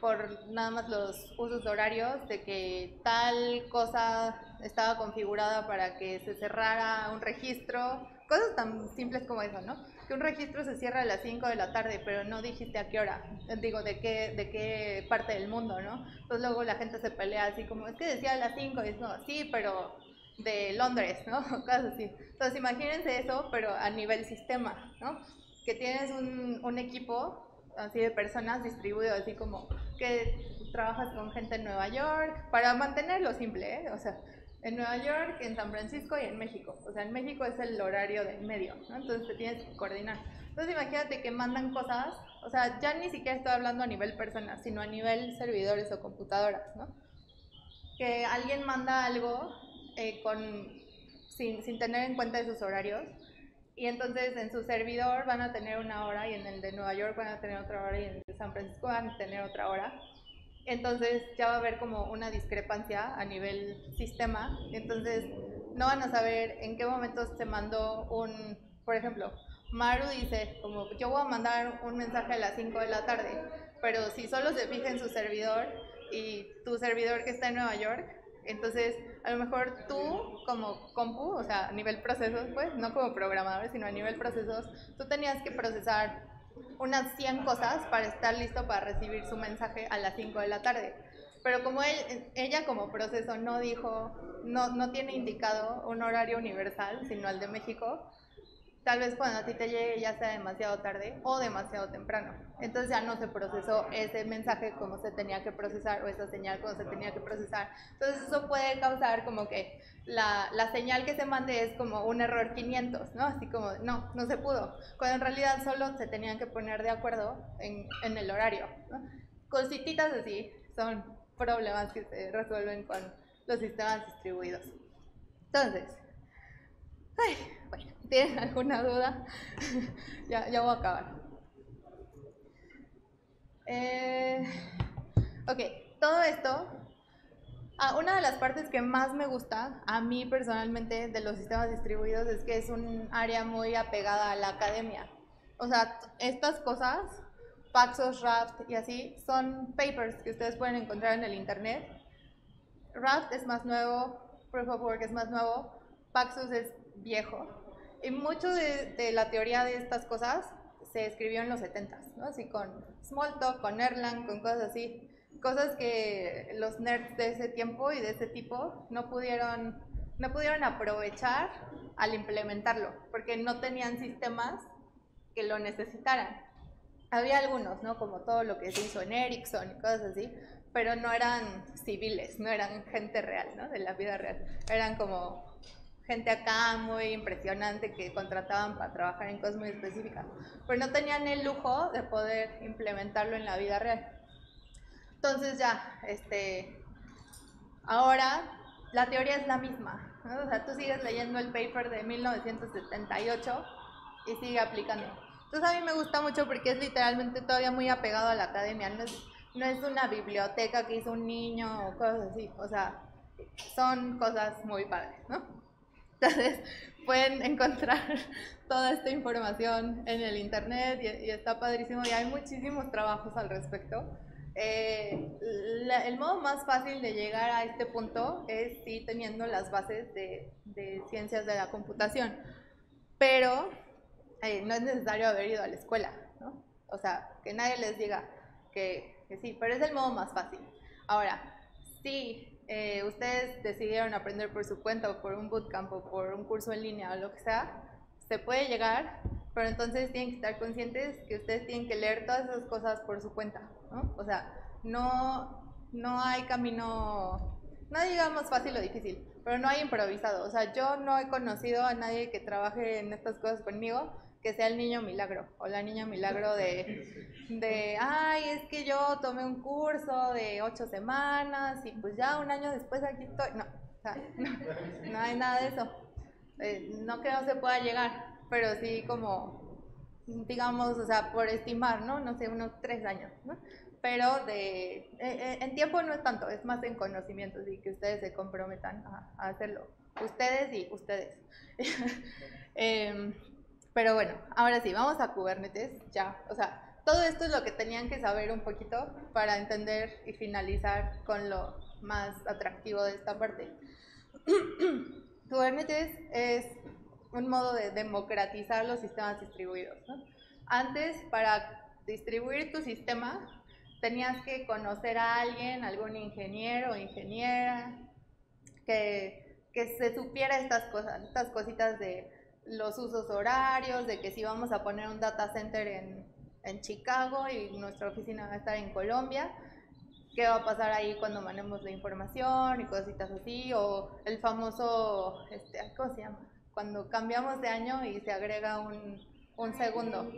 por nada más los usos horarios de que tal cosa estaba configurada para que se cerrara un registro, cosas tan simples como eso, ¿no? Que un registro se cierra a las 5 de la tarde, pero no dijiste a qué hora, digo, de qué, de qué parte del mundo, ¿no? Entonces luego la gente se pelea así como, es que decía a las 5, y es no, sí, pero de Londres, ¿no? [LAUGHS] Cosas. Entonces imagínense eso, pero a nivel sistema, ¿no? Que tienes un, un equipo así de personas distribuido así como que trabajas con gente en Nueva York para mantenerlo simple, ¿eh? O sea, en Nueva York, en San Francisco y en México. O sea, en México es el horario del medio, ¿no? Entonces te tienes que coordinar. Entonces imagínate que mandan cosas, o sea, ya ni siquiera estoy hablando a nivel personas, sino a nivel servidores o computadoras, ¿no? Que alguien manda algo eh, con, sin, sin tener en cuenta esos horarios y entonces en su servidor van a tener una hora y en el de Nueva York van a tener otra hora y en el de San Francisco van a tener otra hora. Entonces ya va a haber como una discrepancia a nivel sistema. Entonces no van a saber en qué momento se mandó un, por ejemplo, Maru dice como yo voy a mandar un mensaje a las 5 de la tarde, pero si solo se fija en su servidor y tu servidor que está en Nueva York, entonces a lo mejor tú como compu, o sea, a nivel procesos, pues, no como programador, sino a nivel procesos, tú tenías que procesar unas 100 cosas para estar listo para recibir su mensaje a las 5 de la tarde. Pero como él- ella como proceso no dijo, no, no tiene indicado un horario universal, sino el de México, tal vez cuando a ti te llegue ya sea demasiado tarde o demasiado temprano. Entonces ya no se procesó ese mensaje como se tenía que procesar o esa señal como se tenía que procesar. Entonces eso puede causar como que la, la señal que se mande es como un error 500, ¿no? Así como, no, no se pudo. Cuando en realidad solo se tenían que poner de acuerdo en, en el horario. ¿no? Cosititas así son problemas que se resuelven con los sistemas distribuidos. Entonces, Ay, bueno, ¿tienen alguna duda? [LAUGHS] ya, ya voy a acabar. Eh, ok, todo esto, ah, una de las partes que más me gusta a mí personalmente de los sistemas distribuidos es que es un área muy apegada a la academia. O sea, estas cosas, Paxos, Raft y así, son papers que ustedes pueden encontrar en el internet. Raft es más nuevo, Proof of Work es más nuevo, Paxos es viejo. Y mucho de, de la teoría de estas cosas se escribió en los 70s, ¿no? Así con Smalltalk, con Erlang, con cosas así. cosas que los nerds de ese tiempo y de ese tipo no pudieron, no pudieron aprovechar al implementarlo, porque no tenían sistemas que lo necesitaran. Había algunos, ¿no? Como todo lo que se hizo en Ericsson y cosas así, pero no eran civiles, no eran gente real, ¿no? De la vida real. Eran como gente acá muy impresionante que contrataban para trabajar en cosas muy específicas, pero no tenían el lujo de poder implementarlo en la vida real. Entonces ya, este, ahora la teoría es la misma, ¿no? o sea, tú sigues leyendo el paper de 1978 y sigue aplicando. Entonces a mí me gusta mucho porque es literalmente todavía muy apegado a la academia, no es, no es una biblioteca que hizo un niño o cosas así, o sea, son cosas muy padres, ¿no? Entonces [LAUGHS] pueden encontrar [LAUGHS] toda esta información en el internet y, y está padrísimo y hay muchísimos trabajos al respecto. Eh, la- el modo más fácil de llegar a este punto es sí teniendo las bases de, de ciencias de la computación, pero eh, no es necesario haber ido a la escuela, ¿no? O sea, que nadie les diga que, que sí, pero es el modo más fácil. Ahora, si eh, ustedes decidieron aprender por su cuenta o por un bootcamp o por un curso en línea o lo que sea, se puede llegar, pero entonces tienen que estar conscientes que ustedes tienen que leer todas esas cosas por su cuenta, ¿no? O sea, no, no hay camino, no digamos fácil o difícil, pero no hay improvisado. O sea, yo no he conocido a nadie que trabaje en estas cosas conmigo que sea el niño milagro o la niña milagro de, de, ay, es que yo tomé un curso de ocho semanas y pues ya un año después aquí estoy. No, o sea, [LAUGHS] no, no hay nada de eso. Eh, no que no se pueda llegar, pero sí como, digamos, o sea, por estimar, ¿no? No sé, unos tres años, ¿no? Pero de, eh, eh, en tiempo no es tanto, es más en conocimientos y que ustedes se comprometan a, a hacerlo. Ustedes y ustedes. [LAUGHS] Em, pero bueno, ahora sí, vamos a Kubernetes, ya, o sea, todo esto es lo que tenían que saber un poquito para entender y finalizar con lo más atractivo de esta parte. [CLEARS THROAT] Kubernetes es un modo de democratizar los sistemas distribuidos. ¿no? Antes, para distribuir tu sistema, tenías que conocer a alguien, algún ingeniero o ingeniera, que, que se supiera estas cosas, estas cositas de los usos horarios, de que si vamos a poner un data center en, en Chicago y nuestra oficina va a estar en Colombia, qué va a pasar ahí cuando mandemos la información y cositas así, o el famoso, este, ¿cómo se llama? Cuando cambiamos de año y se agrega un, un segundo,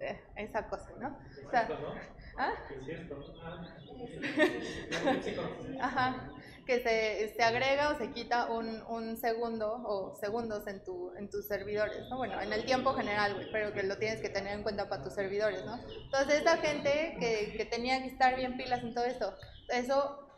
eh, esa cosa, ¿no? O sea. ¿ah? Ah. [LAUGHS] Ajá, que se, se agrega o se quita un, un segundo o segundos en, tu, en tus servidores, ¿no? Bueno, en el tiempo general, pero que lo tienes que tener en cuenta para tus servidores, ¿no? Entonces, esa gente que, que tenía que estar bien pilas en todo esto, eso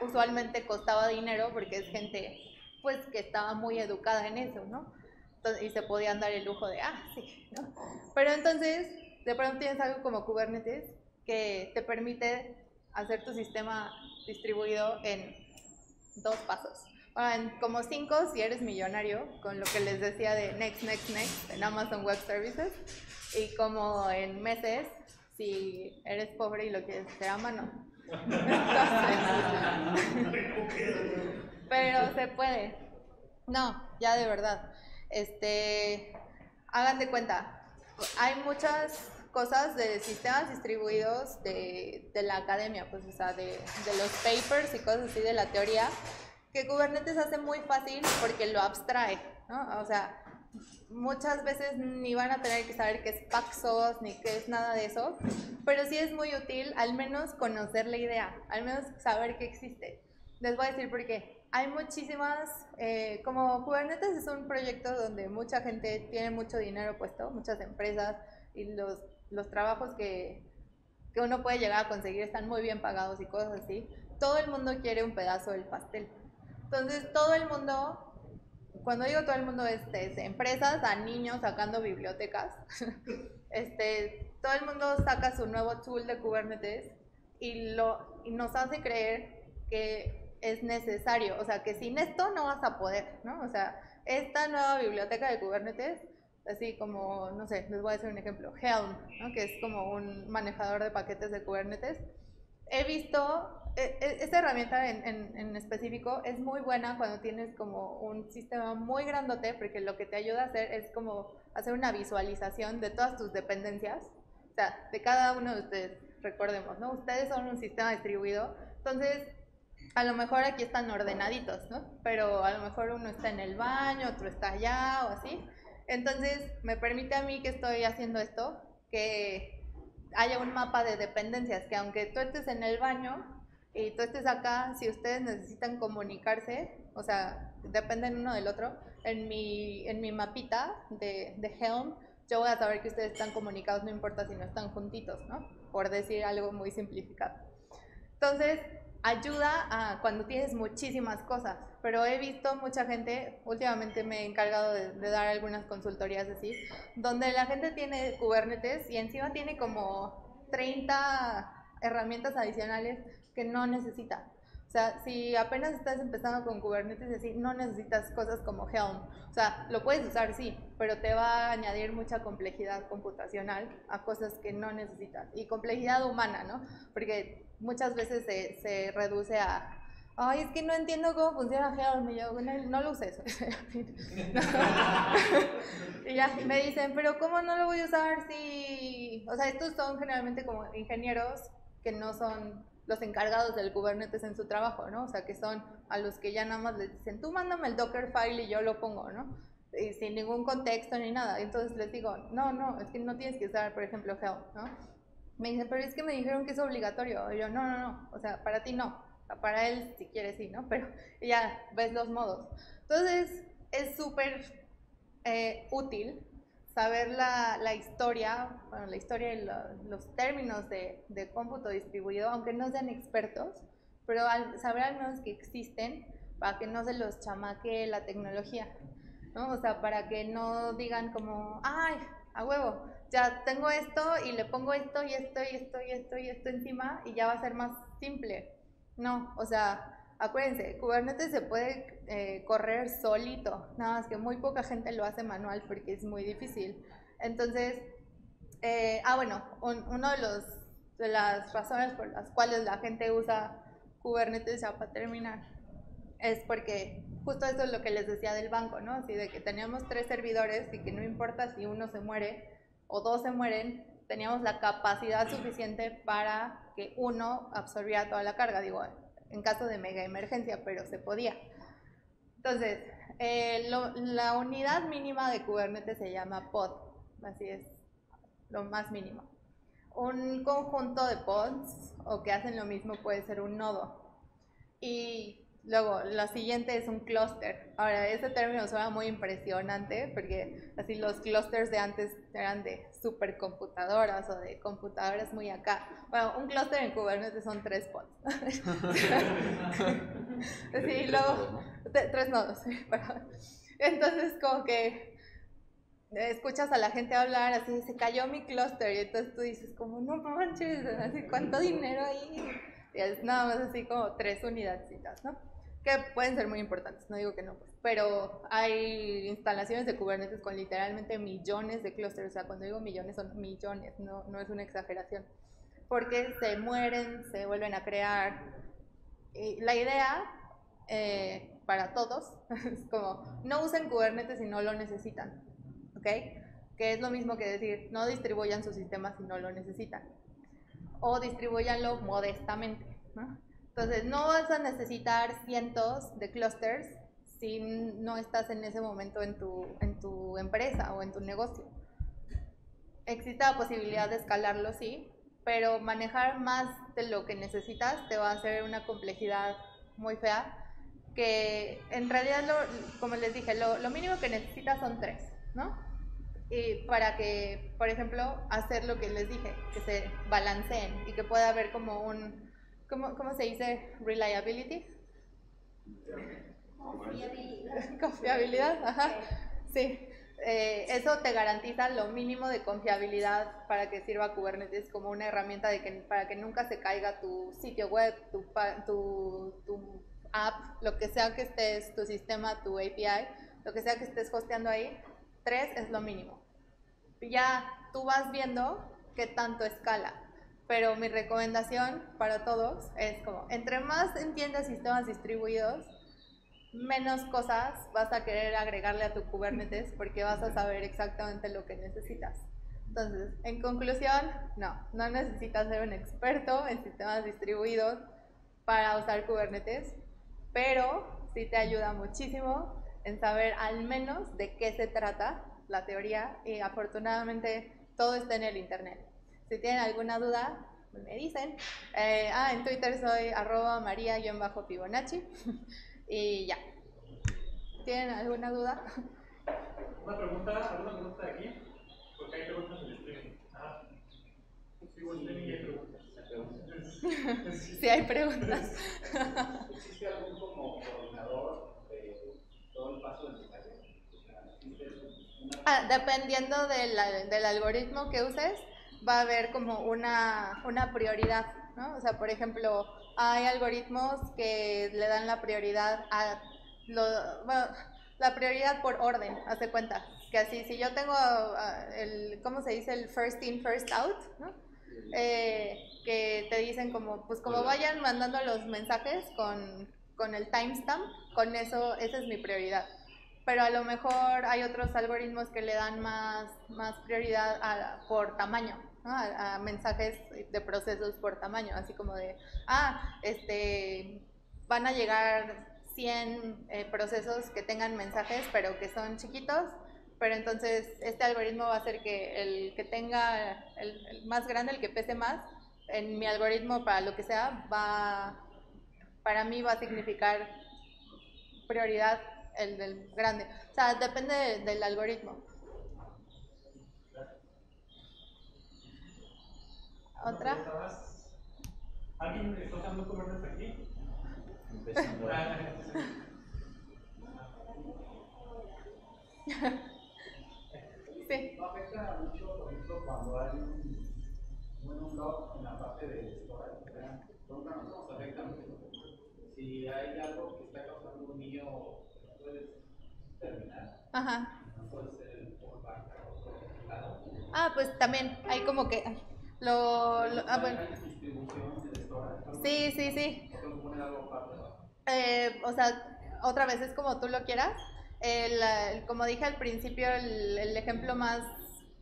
usualmente costaba dinero porque es gente, pues, que estaba muy educada en eso, ¿no? Entonces, y se podían dar el lujo de, ah, sí, ¿no? Pero entonces, de pronto tienes algo como Kubernetes que te permite hacer tu sistema distribuido en dos pasos. Bueno, en como cinco si eres millonario, con lo que les decía de Next, Next, Next en Amazon Web Services, y como en meses si eres pobre y lo quieres hacer a mano. Pero se puede. No, ya de verdad. Este, hagan de cuenta, hay muchas cosas de sistemas distribuidos de, de la academia, pues, o sea, de, de los papers y cosas así de la teoría, que Kubernetes hace muy fácil porque lo abstrae, ¿no? O sea, muchas veces ni van a tener que saber qué es Paxos ni qué es nada de eso, pero sí es muy útil al menos conocer la idea, al menos saber que existe. Les voy a decir por qué. Hay muchísimas, eh, como Kubernetes es un proyecto donde mucha gente tiene mucho dinero puesto, muchas empresas y los, los trabajos que, que uno puede llegar a conseguir están muy bien pagados y cosas así. Todo el mundo quiere un pedazo del pastel. Entonces todo el mundo, cuando digo todo el mundo es desde empresas a niños sacando bibliotecas, [LAUGHS] este, todo el mundo saca su nuevo tool de Kubernetes y, lo, y nos hace creer que es necesario, o sea, que sin esto no vas a poder, ¿no? O sea, esta nueva biblioteca de Kubernetes, así como, no sé, les voy a hacer un ejemplo, Helm, que es como un manejador de paquetes de Kubernetes, he visto, e- e- esta herramienta en, en- en específico es muy buena cuando tienes como un sistema muy grandote, porque lo que te ayuda a hacer es como hacer una visualización de todas tus dependencias, o sea, de cada uno de ustedes, recordemos, ¿no? Ustedes son un sistema distribuido, entonces a lo mejor aquí están ordenaditos, ¿no? Pero a lo mejor uno está en el baño, otro está allá o así. Entonces, me permite a mí que estoy haciendo esto, que haya un mapa de dependencias, que aunque tú estés en el baño y tú estés acá, si ustedes necesitan comunicarse, o sea, dependen uno del otro, en mi, en mi mapita de, de Helm, yo voy a saber que ustedes están comunicados, no importa si no están juntitos, ¿no? Por decir algo muy simplificado. Entonces, ayuda a cuando tienes muchísimas cosas, pero he visto mucha gente, últimamente me he encargado de, de dar algunas consultorías así, donde la gente tiene Kubernetes y encima tiene como 30 herramientas adicionales que no necesita. O sea, si apenas estás empezando con Kubernetes así, no necesitas cosas como Helm. O sea, lo puedes usar sí, pero te va a añadir mucha complejidad computacional a cosas que no necesitas. Y complejidad humana, ¿no? Porque muchas veces se, se reduce a, ay, es que no entiendo cómo funciona Helm. Yo, "Bueno, no lo uses. [LAUGHS] y ya me dicen, pero ¿cómo no lo voy a usar si...? O sea, estos son generalmente como ingenieros que no son los encargados del Kubernetes en su trabajo, ¿no? O sea, que son a los que ya nada más les dicen, tú mándame el Dockerfile y yo lo pongo, ¿no? Y sin ningún contexto ni nada. Entonces les digo, no, no, es que no tienes que usar, por ejemplo, Helm, ¿no? Me dicen, pero es que me dijeron que es obligatorio. Y yo, no, no, no, o sea, para ti no. Para él, si quieres, sí, ¿no? Pero [LAUGHS] ya ves los modos. Entonces, es súper eh, útil saber la, la historia, bueno, la historia y lo- los términos de, de cómputo distribuido, aunque no sean expertos, pero al, saber al menos que existen para que no se los chamaque la tecnología, ¿no? O sea, para que no digan como, ay, a huevo, ya tengo esto y le pongo esto y esto y esto y esto y esto encima y ya va a ser más simple. No, o sea, acuérdense, Kubernetes se puede eh, correr solito, nada más que muy poca gente lo hace manual porque es muy difícil. Entonces, eh, ah, bueno, un- uno de, los, de las razones por las cuales la gente usa Kubernetes, ya para terminar, es porque justo eso es lo que les decía del banco, ¿no? Así de que teníamos tres servidores y que no importa si uno se muere o dos se mueren, teníamos la capacidad suficiente para que uno absorbiera toda la carga, digo, en caso de mega emergencia, pero se podía. Entonces, eh, la unidad mínima de Kubernetes se llama pod, así es, lo más mínimo. Un conjunto de pods o que hacen lo mismo puede ser un nodo. Y luego, lo siguiente es un clúster. Ahora, ese término suena muy impresionante porque así los clústeres de antes eran de supercomputadoras o de computadoras muy acá. Bueno, un clúster en Kubernetes son tres pods. [LAUGHS] sí, luego, tres nodos, [LAUGHS] perdón. Entonces, como que escuchas a la gente hablar así, se cayó mi clúster, y entonces tú dices como, no manches, así, ¿cuánto dinero ahí? Y es nada más así como tres unidadcitas, ¿no? Que pueden ser muy importantes, no digo que no, pues, pero hay instalaciones de Kubernetes con literalmente millones de clústeres, o sea, cuando digo millones son millones, no, no es una exageración, porque se mueren, se vuelven a crear. Y la idea eh, para todos [LAUGHS] es como, no usen Kubernetes si no lo necesitan, ¿ok? Que es lo mismo que decir, no distribuyan su sistema si no lo necesitan. O distribuyanlo modestamente, ¿no? Entonces, no vas a necesitar cientos de clusters si no estás en ese momento en tu, en tu empresa o en tu negocio. Existe la posibilidad de escalarlo, sí, pero manejar más de lo que necesitas te va a hacer una complejidad muy fea que en realidad, lo- como les dije, lo, lo mínimo que necesitas son tres, ¿no? Y para que, por ejemplo, hacer lo que les dije, que se balanceen y que pueda haber como un, ¿cómo, cómo se dice? Reliability. Confiabilidad. Confiabilidad, ajá. Sí. Eh, eso te garantiza lo mínimo de confiabilidad para que sirva Kubernetes como una herramienta de que, para que nunca se caiga tu sitio web, tu, tu, tu app, lo que sea que estés, tu sistema, tu API, lo que sea que estés hosteando ahí. Tres es lo mínimo. Ya tú vas viendo qué tanto escala. Pero mi recomendación para todos es como, entre más entiendas sistemas distribuidos, menos cosas vas a querer agregarle a tu Kubernetes porque vas a saber exactamente lo que necesitas. Entonces, en conclusión, no, no necesitas ser un experto en sistemas distribuidos para usar Kubernetes, pero sí te ayuda muchísimo en saber al menos de qué se trata la teoría y afortunadamente todo está en el internet. Si tienen alguna duda, me dicen. Eh, ah, en Twitter soy arroba maría-fibonacci [LAUGHS] y ya. ¿Tienen alguna duda? Una pregunta, alguna pregunta de aquí, porque hay preguntas en el streaming. Ah, streaming y hay preguntas. Sí, hay preguntas. [LAUGHS] [LAUGHS] ¿Existe algún como coordinador de todo el paso del una Ah, dependiendo del, del algoritmo que uses, va a haber como una, una prioridad, ¿no? O sea, por ejemplo, hay algoritmos que le dan la prioridad a lo, bueno, la prioridad por orden, hace cuenta. Que así, si yo tengo ah, el, ¿cómo se dice? El first in, first out, ¿no? Eh, que te dicen como, pues como vayan mandando los mensajes con, con el timestamp, con eso, esa es mi prioridad. Pero a lo mejor hay otros algoritmos que le dan más, más prioridad a- por tamaño, ¿no? a, mensajes de procesos por tamaño, así como de, ah, este, van a llegar 100 eh, procesos que tengan mensajes, pero que son chiquitos, pero entonces este algoritmo va a hacer que el que tenga el, más grande, el que pese más, en mi algoritmo para lo que sea, va, para mí va a significar prioridad el del grande. O sea, depende de- del algoritmo. ¿Otra? ¿Alguien está usando Kubernetes aquí? Empezando. [LAUGHS] Sí. No afecta mucho, por ejemplo, cuando hay un, un log en la parte de storage. o sea, Por una razón nos afecta mucho. Si hay algo que está causando un niño, no puedes terminar. Ajá. No puede ser el fallback a otro lado. Ah, pues también hay como que lo, lo- ah, bueno. Sí, sí, sí. Eh, o sea, otra vez es como tú lo quieras. El, como dije al principio, el, el ejemplo más,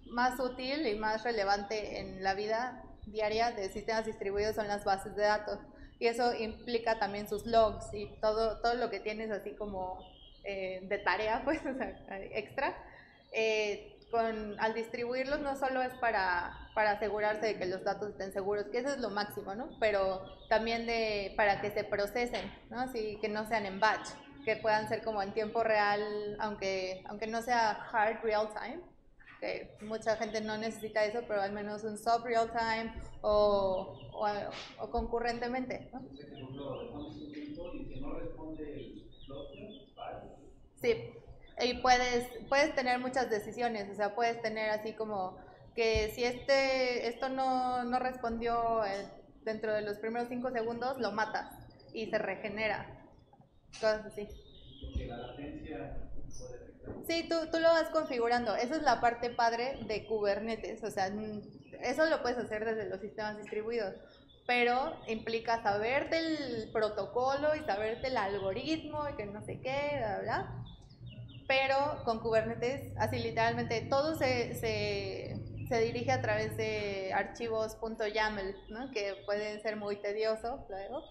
más útil y más relevante en la vida diaria de sistemas distribuidos son las bases de datos. Y eso implica también sus logs y todo, todo lo que tienes así como eh, de tarea, [LAUGHS] pues, o extra. Eh, con, al distribuirlos no solo es para, para asegurarse de que los datos estén seguros, que eso es lo máximo, ¿no? Pero también de, para que se procesen, ¿no? Así que no sean en batch, que puedan ser como en tiempo real, aunque, aunque no sea hard real time, que mucha gente no necesita eso, pero al menos un sub real time o, o, o concurrentemente, ¿no? Sí, y puedes, puedes tener muchas decisiones, o sea, puedes tener así como que si este, esto no, no respondió eh, dentro de los primeros cinco segundos, lo matas y se regenera. Cosas así. La latencia. Sí, tú, tú lo vas configurando. Esa es la parte padre de Kubernetes. O sea, eso lo puedes hacer desde los sistemas distribuidos. Pero implica saber del protocolo y saber del algoritmo y que no sé qué, bla, bla. Pero con Kubernetes, así literalmente, todo se, se, se dirige a través de archivos .yaml, ¿no? que pueden ser muy tediosos luego.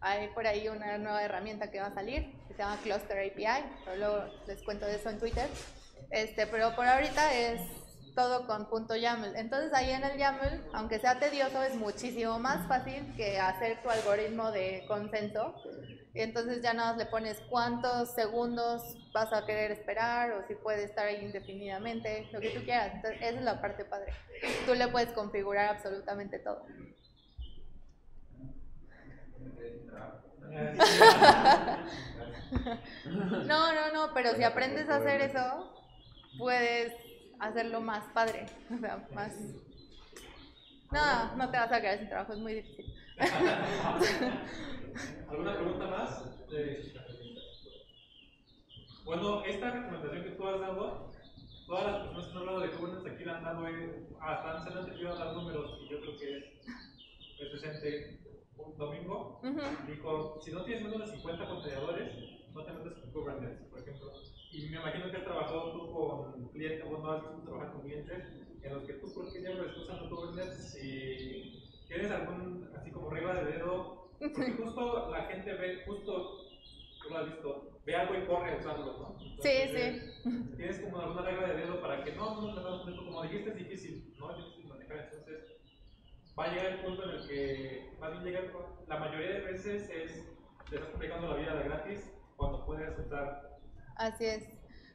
Hay por ahí una nueva herramienta que va a salir, que se llama Cluster API, pero luego les cuento de eso en Twitter. Este, pero por ahorita es todo con punto YAML. Entonces ahí en el YAML, aunque sea tedioso, es muchísimo más fácil que hacer tu algoritmo de consenso. Entonces ya nada más le pones cuántos segundos vas a querer esperar o si puede estar ahí indefinidamente, lo que tú quieras. Entonces esa es la parte padre. Tú le puedes configurar absolutamente todo. [LAUGHS] [LAUGHS] No, no, no, pero si aprendes a hacer eso, puedes hacerlo más padre. [LAUGHS] O sea, más. No, no te vas a quedar sin trabajo, es muy difícil. [LAUGHS] ¿Alguna pregunta más? Bueno, esta recomendación que tú has dado, todas las personas que han hablado de Kubernetes aquí la han dado, eh, hasta se han atrevido a dar números y yo creo que es presente un domingo, dijo, si no tienes menos de 50 contenedores, no te metes con Kubernetes, por ejemplo. Y me imagino que has trabajado tú con clientes, bueno, has trabajado con clientes en los que tú, ¿por qué diablos estás usando Kubernetes? Si tienes algún, así como regla de dedo, porque justo la gente ve, justo, tú lo has visto, ve algo y corre a usarlo, ¿no? Sí, Entonces, sí. Tienes como alguna regla de dedo para que no, no, no, no, como dijiste, es difícil, ¿no? Es difícil manejar, entonces va a llegar el punto en el que, más bien llega, la mayoría de veces es, te estás complicando la vida de gratis cuando puedes usar Así es.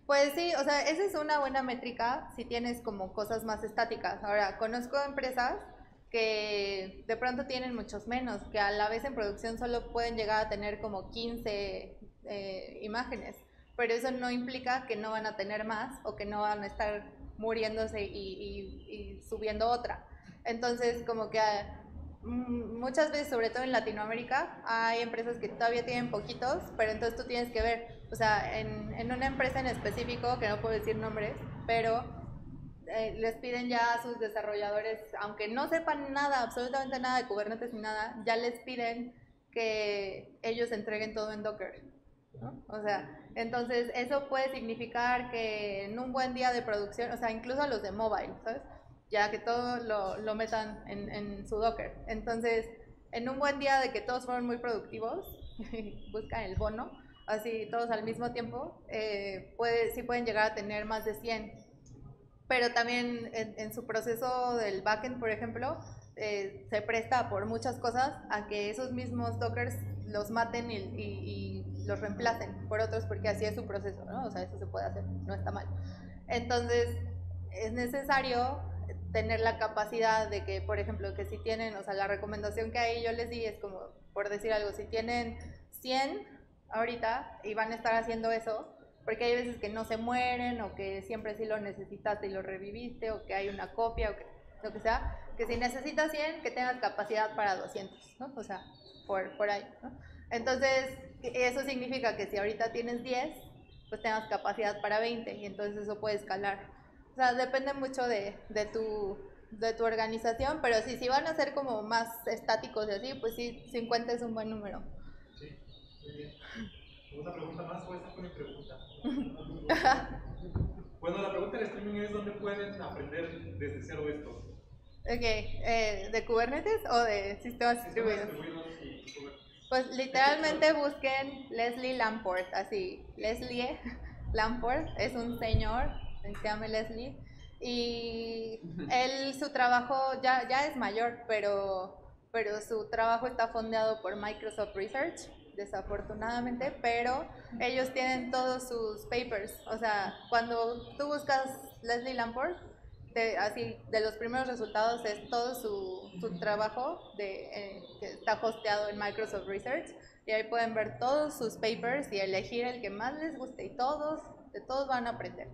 Pues sí, o sea, esa es una buena métrica si tienes como cosas más estáticas. Ahora, conozco empresas que de pronto tienen muchos menos, que a la vez en producción solo pueden llegar a tener como 15 eh, imágenes, pero eso no implica que no van a tener más o que no van a estar muriéndose y, subiendo otra. Entonces, como que ah, muchas veces, sobre todo en Latinoamérica, hay empresas que todavía tienen poquitos, pero entonces tú tienes que ver, o sea, en, en una empresa en específico, que no puedo decir nombres, pero eh, les piden ya a sus desarrolladores, aunque no sepan nada, absolutamente nada de Kubernetes ni nada, ya les piden que ellos entreguen todo en Docker. O sea, entonces eso puede significar que en un buen día de producción, o sea, incluso a los de mobile, ¿sabes? Ya que todo lo, lo metan en, en su Docker. Entonces, en un buen día de que todos fueron muy productivos, [LAUGHS] buscan el bono, así todos al mismo tiempo, eh, puede, sí pueden llegar a tener más de 100 pero también en, en su proceso del backend, por ejemplo, eh, se presta por muchas cosas a que esos mismos dockers los maten y, y- y los reemplacen por otros, porque así es su proceso, ¿no? O sea, eso se puede hacer, no está mal. Entonces, es necesario tener la capacidad de que, por ejemplo, que si tienen, o sea, la recomendación que ahí yo les di es como, por decir algo, si tienen 100 ahorita y van a estar haciendo eso, porque hay veces que no se mueren o que siempre sí lo necesitaste y lo reviviste o que hay una copia o que, lo que sea, que si necesitas 100 que tengas capacidad para 200, ¿no? O sea, por, por ahí. Entonces, eso significa que si ahorita tienes 10, pues tengas capacidad para 20 y entonces eso puede escalar. O sea, depende mucho de, de tu de tu organización, pero sí, si van a ser como más estáticos y así, pues sí, 50 es un buen número. Sí, muy bien. ¿Una pregunta más o esa fue mi pregunta? [LAUGHS] bueno, la pregunta del streaming es dónde pueden aprender desde cero esto. Ok, eh, ¿de Kubernetes o de sistemas Sistemas distribuidos? distribuidos y Kubernetes. Pues literalmente busquen Leslie Lamport, así, Leslie [LAUGHS] Lamport es un señor, se llama Leslie, y él, su trabajo ya, ya es mayor, pero, pero su trabajo está fondeado por Microsoft Research, desafortunadamente, pero ellos tienen todos sus papers, o sea, cuando tú buscas Leslie Lamport, de, así, de los primeros resultados es todo su, su trabajo de, eh, que está hosteado en Microsoft Research. Y ahí pueden ver todos sus papers y elegir el que más les guste y todos, de todos van a aprender.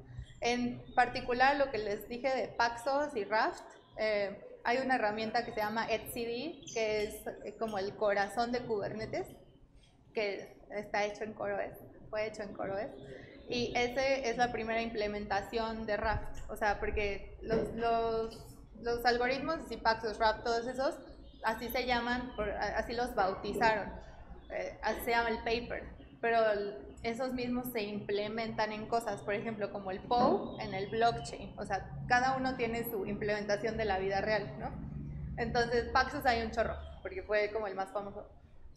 En particular lo que les dije de Paxos y Raft, eh, hay una herramienta que se llama etcd que es eh, como el corazón de Kubernetes, que está hecho en CoreOS, fue hecho en CoreOS. Y ese es la primera implementación de Raft, o sea, porque los, los, los algoritmos, si Paxos, Raft, todos esos, así se llaman, así los bautizaron, eh, así se llama el paper, pero esos mismos se implementan en cosas, por ejemplo, como el POW en el blockchain, o sea, cada uno tiene su implementación de la vida real, ¿no? Entonces, Paxos hay un chorro, porque fue como el más famoso.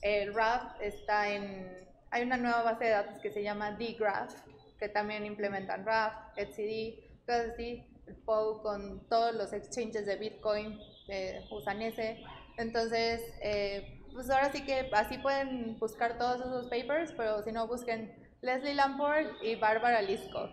El Raft está en. Hay una nueva base de datos que se llama dgraph, que también implementan Raft, etcd, cosas así. El POW con todos los exchanges de Bitcoin eh, usan ese. Entonces, eh, pues ahora sí que así pueden buscar todos esos papers, pero si no, busquen Leslie Lamport y Barbara Liskov.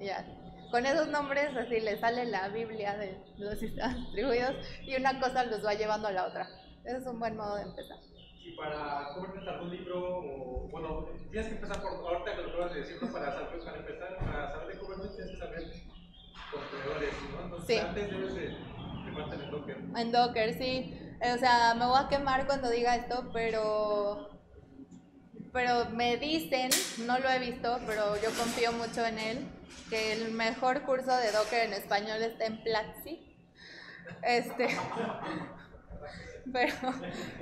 Ya. Con esos nombres así les sale la Biblia de los distribuidos y una cosa los va llevando a la otra. Ese es un buen modo de empezar. Y para Kubernetes algún libro, o bueno, tienes que empezar por, ahorita que lo acabas de decir, ¿no? para, saber, para empezar, para saber de Kubernetes tienes que saber contenedores, ¿no? Entonces Sí. antes debes de, de en Docker. En Docker, sí. O sea, me voy a quemar cuando diga esto, pero pero me dicen, no lo he visto, pero yo confío mucho en él, que el mejor curso de Docker en español está en Platzi. Este, [LAUGHS] pero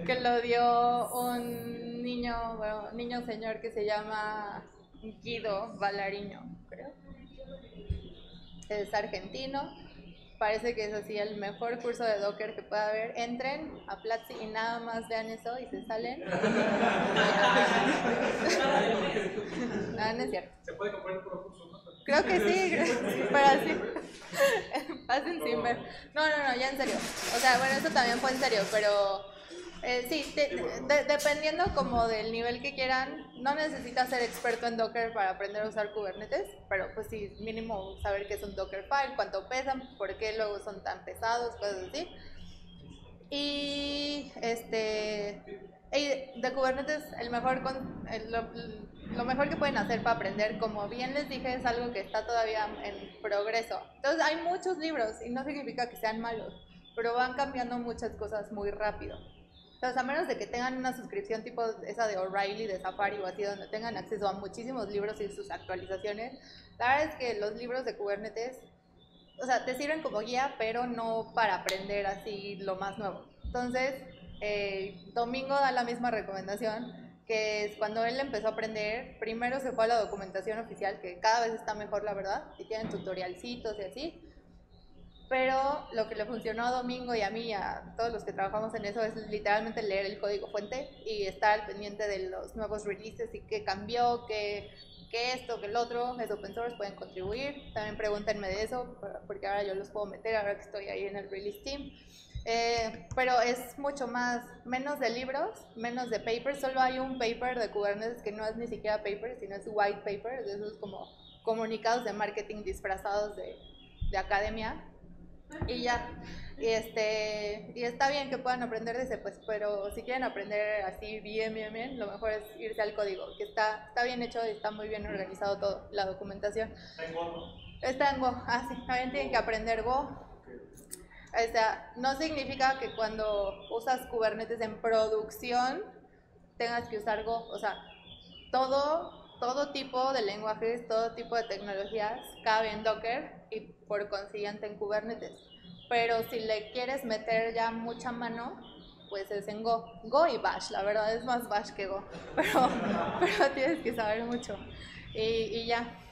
que lo dio un niño, bueno, niño señor que se llama Guido Valariño, creo. Es argentino. Parece que es así el mejor curso de Docker que pueda haber. Entren a Platzi y nada más vean eso y se salen. no, [LAUGHS] no es cierto. Se puede comprar por curso, ¿no? Creo que sí, pero así. Pasen sin ver. No, no, no, ya en serio. O sea, bueno, eso también fue en serio, pero eh, sí, te- de- dependiendo como del nivel que quieran, no necesitas ser experto en Docker para aprender a usar Kubernetes, pero pues sí, mínimo saber qué es un Dockerfile, cuánto pesan, por qué luego son tan pesados, cosas así. Y este de Kubernetes el mejor el- lo mejor que pueden hacer para aprender, como bien les dije, es algo que está todavía en progreso. Entonces hay muchos libros y no significa que sean malos, pero van cambiando muchas cosas muy rápido. Entonces, a menos de que tengan una suscripción tipo esa de O'Reilly, de Safari o así, donde tengan acceso a muchísimos libros y sus actualizaciones, la verdad es que los libros de Kubernetes o sea, te sirven como guía, pero no para aprender así lo más nuevo. Entonces, eh, Domingo da la misma recomendación, que es cuando él empezó a aprender, primero se fue a la documentación oficial, que cada vez está mejor, la verdad, y tienen tutorialcitos y así. Pero lo que le funcionó a Domingo y a mí a todos los que trabajamos en eso es literalmente leer el código fuente y estar al pendiente de los nuevos releases y qué cambió, qué, qué esto, qué el otro. Es open source, pueden contribuir. También pregúntenme de eso, por- porque ahora yo los puedo meter ahora que estoy ahí en el release team. Eh, pero es mucho más, menos de libros, menos de papers. Solo hay un paper de Kubernetes que no es ni siquiera paper, sino es white paper, de esos como comunicados de marketing disfrazados de, de academia y ya. Y este y está bien que puedan aprender de ese pues pero si quieren aprender así bien bien bien lo mejor es irse al código que está está bien hecho y está muy bien organizado todo la documentación. Está en Go, está en Go ah sí también tienen que aprender Go. O sea no significa que cuando usas Kubernetes en producción tengas que usar Go o sea todo todo tipo de lenguajes, todo tipo de tecnologías cabe en Docker y por consiguiente en Kubernetes. Pero si le quieres meter ya mucha mano, pues es en Go. Go y Bash, la verdad es más Bash que Go. [LAUGHS] Pero, pero tienes que saber mucho. Y, y ya.